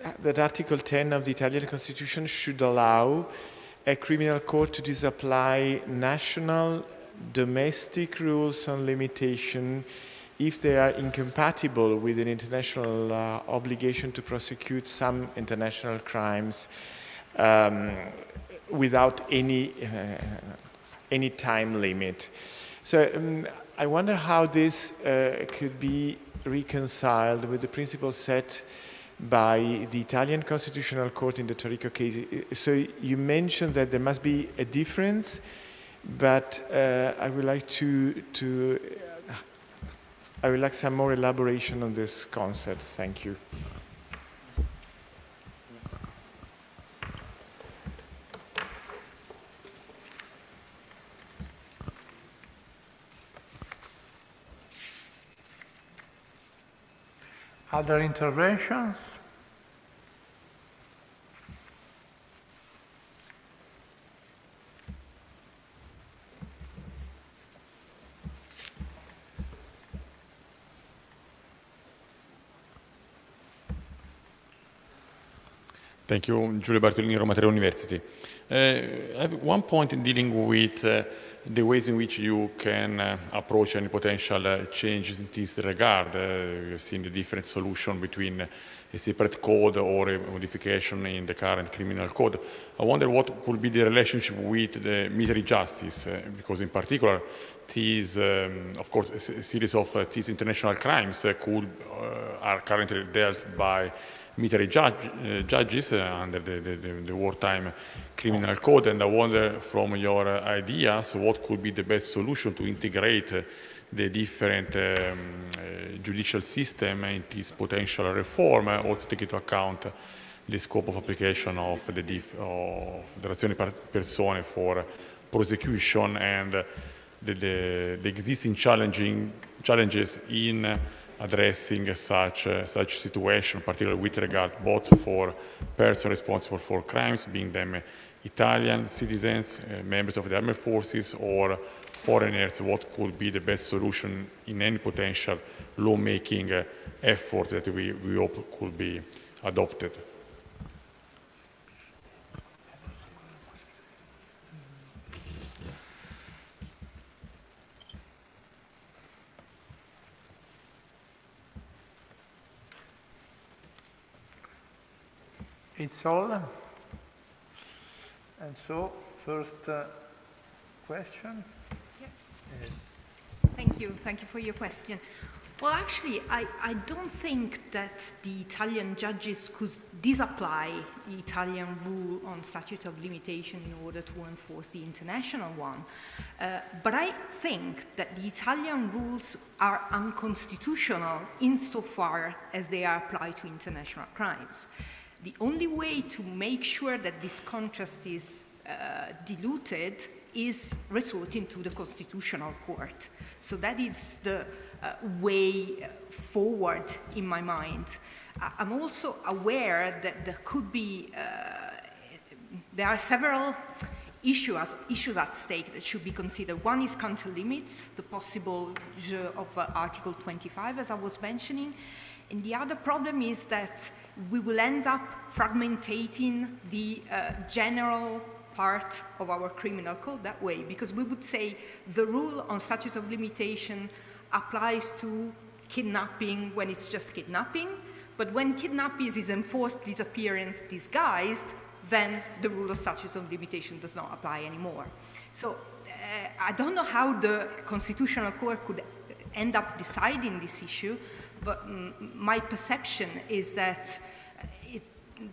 uh, that Article 10 of the Italian Constitution should allow a criminal court to disapply national domestic rules on limitation if they are incompatible with an international uh, obligation to prosecute some international crimes um, without any, uh, any time limit. So um, I wonder how this uh, could be reconciled with the principles set by the Italian Constitutional Court in the Taricco case. So you mentioned that there must be a difference, but uh, I would like to, to I would like some more elaboration on this concept. Thank you. Other interventions? Thank you, Giulio Bartolini, Roma Tre University. Uh, I have one point in dealing with uh, the ways in which you can uh, approach any potential uh, changes in this regard. Uh, we've seen the different solution between a separate code or a modification in the current criminal code. I wonder what could be the relationship with the military justice, uh, because in particular, these, um, of course, a series of these international crimes could, are currently dealt by military judge, uh, judges uh, under the, the, the, wartime criminal code. And I wonder from your uh, ideas what could be the best solution to integrate uh, the different um, uh, judicial system in this potential reform, uh, also take into account the scope of application of the, dif- of the persone for prosecution and the, the, the existing challenging challenges in addressing such, uh, such situation, particularly with regard both for persons responsible for crimes, being them Italian citizens, uh, members of the armed forces, or foreigners, what could be the best solution in any potential lawmaking uh, effort that we, we hope could be adopted. It's all. And so, first uh, question. Yes. Thank you. Thank you for your question. Well, actually, I, I don't think that the Italian judges could disapply the Italian rule on statute of limitation in order to enforce the international one. Uh, but I think that the Italian rules are unconstitutional insofar as they are applied to international crimes. The only way to make sure that this contrast is uh, diluted is resorting to the Constitutional Court. So that is the uh, way forward in my mind. I'm also aware that there could be, uh, there are several issues, issues at stake that should be considered. One is counter limits, the possible of uh, Article 25, as I was mentioning. And the other problem is that we will end up fragmentating the uh, general part of our criminal code that way because we would say the rule on statute of limitation applies to kidnapping when it's just kidnapping, but when kidnapping is enforced disappearance disguised, then the rule of statute of limitation does not apply anymore. So uh, I don't know how the Constitutional Court could end up deciding this issue, but my perception is that it,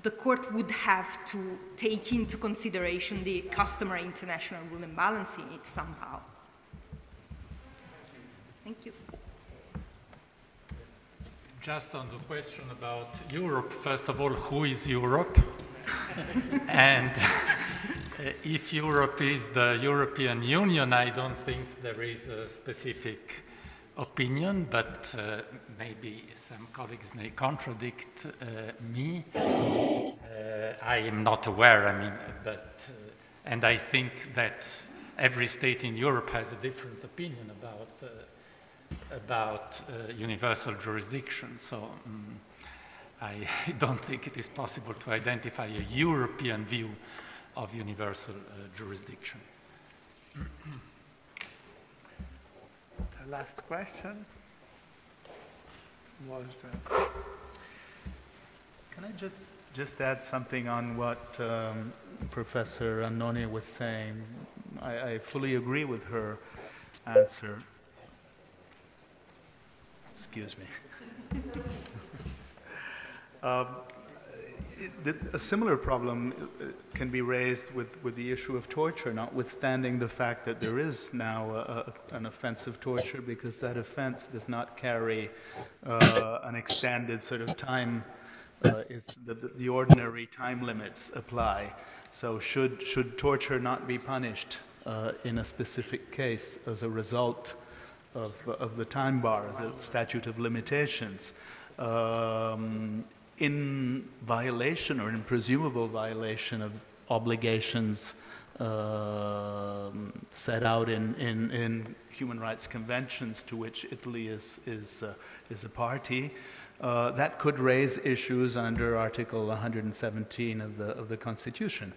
the court would have to take into consideration the customary international rule and balancing it somehow. Thank you. Just on the question about Europe, first of all, who is Europe? [laughs] and uh, if Europe is the European Union, I don't think there is a specific opinion, but uh, maybe some colleagues may contradict uh, me. Uh, I am not aware, I mean, but, uh, and I think that every state in Europe has a different opinion about, uh, about universal jurisdiction. So um, I [laughs] don't think it is possible to identify a European view of universal jurisdiction. [clears throat] last question was Can I just just add something on what um, Professor Annoni was saying? I, I, fully agree with her answer. Excuse me. um, a similar problem uh, can be raised with, with the issue of torture, notwithstanding the fact that there is now a, a, an offense of torture, because that offense does not carry uh, an extended sort of time. Uh, the, the, ordinary time limits apply. So, should, should torture not be punished uh, in a specific case as a result of, of the time bar, as a statute of limitations? um, in violation or in presumable violation of obligations um, set out in, in, in, human rights conventions to which Italy is, is, uh, is a party. Uh, that could raise issues under Article 117 of the, of the Constitution.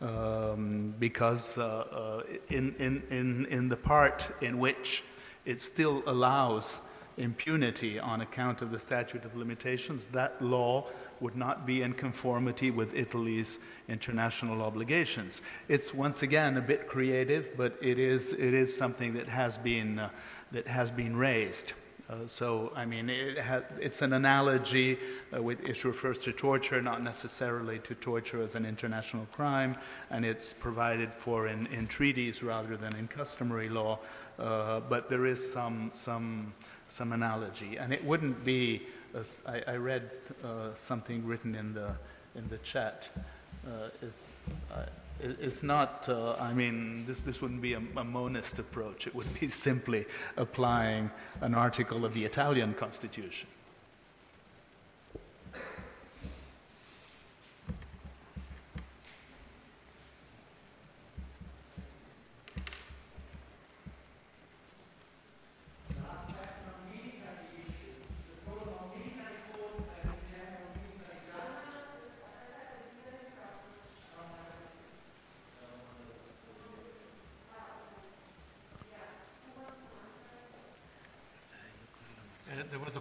Um, because uh, uh, in, in, in, in the part in which it still allows impunity on account of the statute of limitations, that law would not be in conformity with Italy's international obligations. It's once again a bit creative, but it is, it is something that has been, uh, that has been raised. Uh, so, I mean, it it's an analogy, uh, with, it refers to torture, not necessarily to torture as an international crime, and it's provided for in, in treaties rather than in customary law, uh, but there is some, some some analogy. And it wouldn't be, I, I, read uh, something written in the, in the chat. Uh, it's, uh, it's not, uh, I mean, this, this wouldn't be a, a, monist approach. It would be [laughs] simply applying an article of the Italian constitution.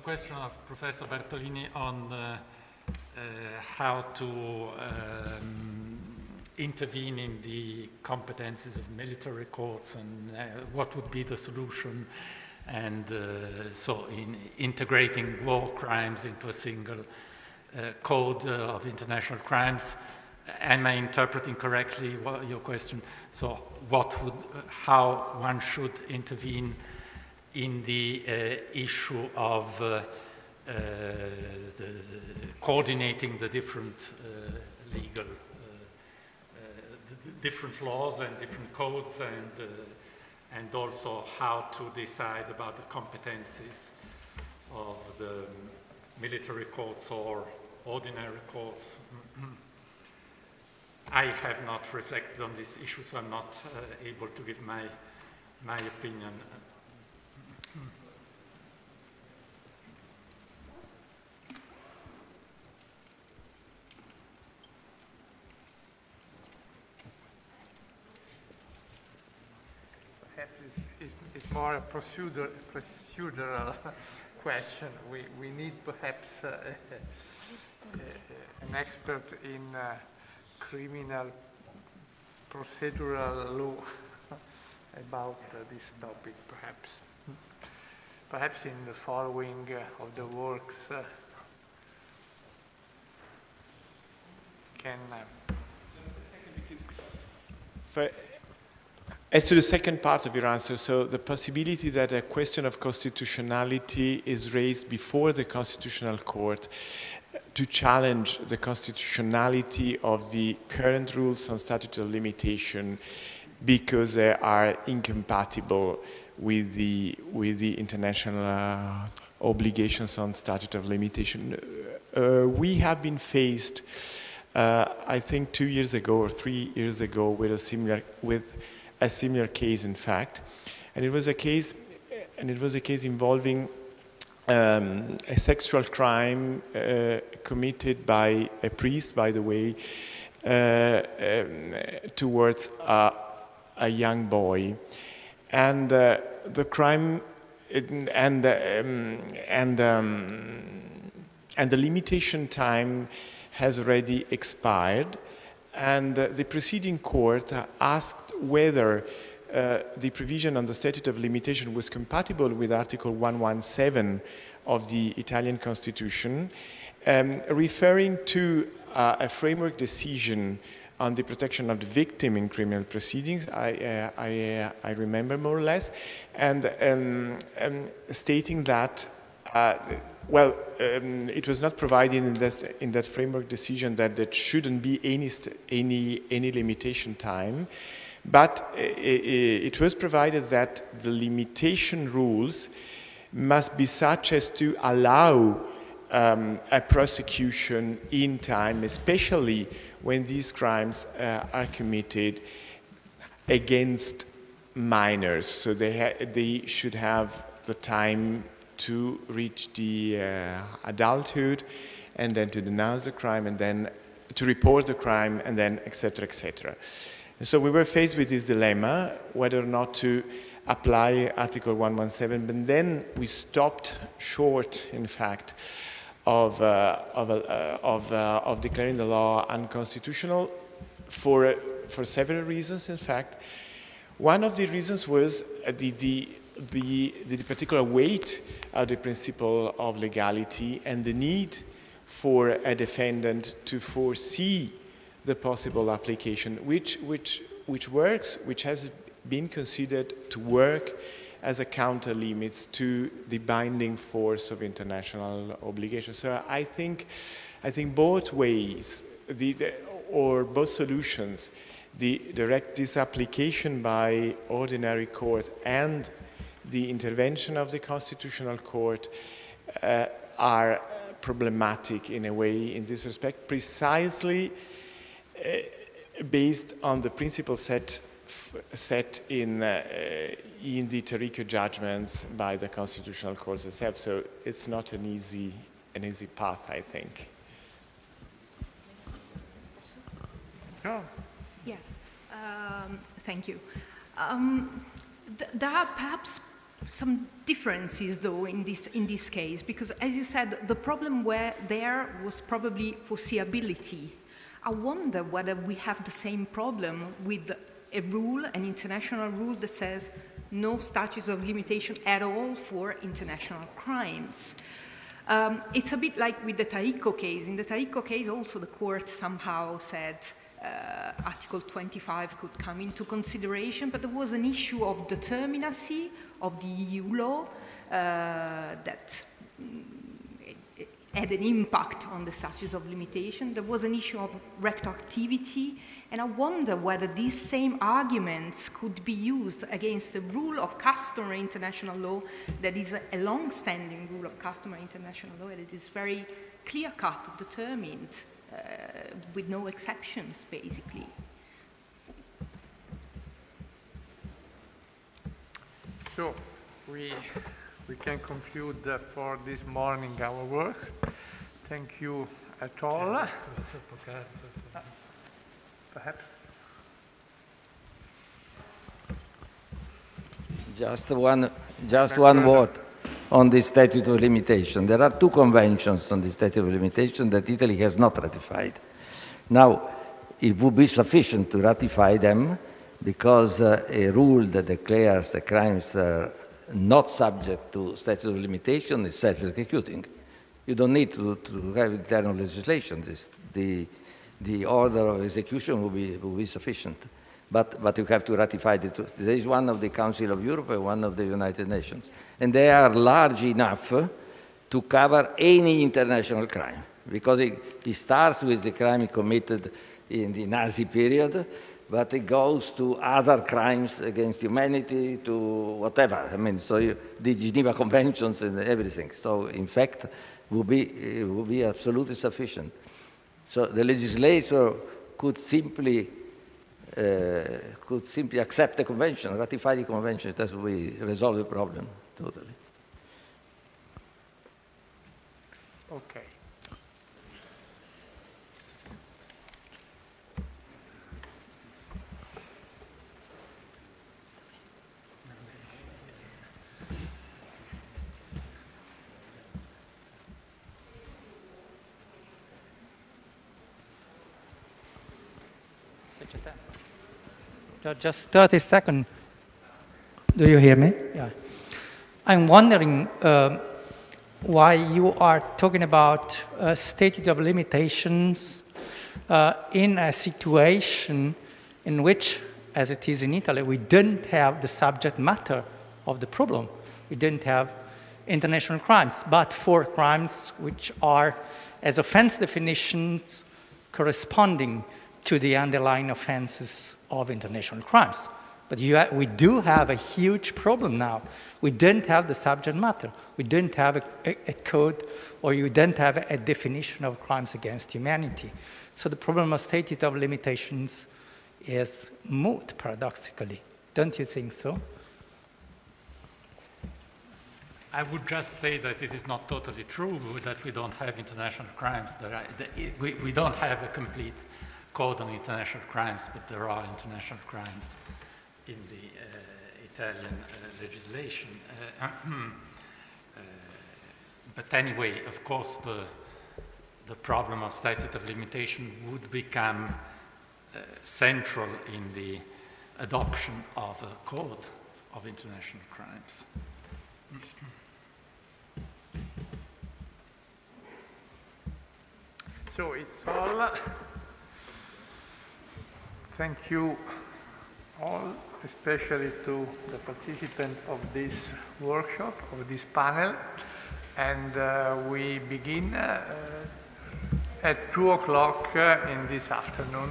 question of Professor Bartolini on uh, uh, how to um, intervene in the competences of military courts and uh, what would be the solution and uh, so in integrating war crimes into a single uh, code uh, of international crimes. Am I interpreting correctly your question? So what would how one should intervene in the uh, issue of uh, Uh, the, the coordinating the different uh, legal uh, different laws and different codes and and also how to decide about the competencies of the military courts or ordinary courts. [clears throat] I have not reflected on this issue, so I'm not uh, able to give my, my opinion more a procedural [laughs] question. We, we need perhaps uh, uh, an expert in uh, criminal procedural law [laughs] about uh, this topic, perhaps. Perhaps in the following uh, of the works uh, can. For as to the second part of your answer, so the possibility that a question of constitutionality is raised before the Constitutional Court to challenge the constitutionality of the current rules on statute of limitation because they are incompatible with the, with the international uh, obligations on statute of limitation. Uh, we have been faced, uh, I think two years ago or three years ago with a similar, with a similar case, in fact, and it was a case, and it was a case involving um, a sexual crime uh, committed by a priest, by the way, uh, um, towards a, a, young boy, and uh, the crime and um, and um, and the limitation time has already expired and uh, the preceding court asked whether uh, the provision on the statute of limitation was compatible with Article 117 of the Italian Constitution, um, referring to uh, a framework decision on the protection of the victim in criminal proceedings, I, uh, I, uh, I remember more or less, and um, um, stating that uh, well, um, it was not provided in that, in that framework decision that there shouldn't be any, any, any limitation time, but uh, it was provided that the limitation rules must be such as to allow um, a prosecution in time, especially when these crimes uh, are committed against minors. So they, they should have the time to reach the uh, adulthood and then to denounce the crime and then to report the crime and then etc etc so we were faced with this dilemma whether or not to apply article 117 but then we stopped short in fact of, uh, of, uh, of, uh, of, declaring the law unconstitutional for, for several reasons in fact. One of the reasons was the, the the, the particular weight of the principle of legality and the need for a defendant to foresee the possible application, which, which, which works, which has been considered to work as a counter limits to the binding force of international obligations. So I think, I think both ways, the, the, or both solutions, the direct disapplication by ordinary courts and the intervention of the Constitutional Court uh, are problematic in a way in this respect, precisely uh, based on the principle set, set in, uh, in the Taricco judgments by the Constitutional Court itself. So it's not an easy, an easy path, I think. Oh. Yeah, um, thank you. Um, th there are perhaps some differences though in this, in this case because as you said the problem where there was probably foreseeability. I wonder whether we have the same problem with a rule, an international rule that says no statutes of limitation at all for international crimes. Um, it's a bit like with the Taricco case. In the Taricco case also the court somehow said uh, Article 25 could come into consideration, but there was an issue of determinacy of the EU law uh, that mm, had an impact on the statutes of limitation. There was an issue of retroactivity, and I wonder whether these same arguments could be used against the rule of customary international law that is a long-standing rule of customary international law, and it is very clear-cut, determined, uh, with no exceptions, basically. So we, we can conclude uh, for this morning our work. Thank you at all. Perhaps. Just one, just one word on the statute of limitation. There are two conventions on the statute of limitation that Italy has not ratified. Now, it would be sufficient to ratify them because uh, a rule that declares the crimes are not subject to statute of limitation is self-executing. You don't need to, to have internal legislation. This, the, the order of execution will be, will be sufficient. But, but you have to ratify it. There is one of the Council of Europe and one of the United Nations. And they are large enough to cover any international crime because it, it starts with the crime committed in the Nazi period but it goes to other crimes against humanity, to whatever. I mean, so you, the Geneva Conventions and everything. So, in fact, will be will be absolutely sufficient. So the legislature could simply uh, could simply accept the convention, ratify the convention. That would resolve the problem totally. Okay. Just 30 seconds. Do you hear me? Yeah. I'm wondering uh, why you are talking about a statute of limitations uh, in a situation in which, as it is in Italy, we didn't have the subject matter of the problem. We didn't have international crimes, but for crimes which are, as offense definitions, corresponding to the underlying offenses of international crimes. But we do have a huge problem now. We didn't have the subject matter. We didn't have a, a, a code or you didn't have a, definition of crimes against humanity. So the problem of statute of limitations is moot, paradoxically. Don't you think so? I would just say that it is not totally true that we don't have international crimes. Are, we, we don't have a complete code on international crimes, but there are international crimes in the uh, Italian uh, legislation. Uh, uh, but anyway, of course, the, the problem of statute of limitation would become uh, central in the adoption of a code of international crimes. So it's all. Thank you all, especially to the participants of this workshop, of this panel. And uh, we begin uh, at 2 o'clock uh, in this afternoon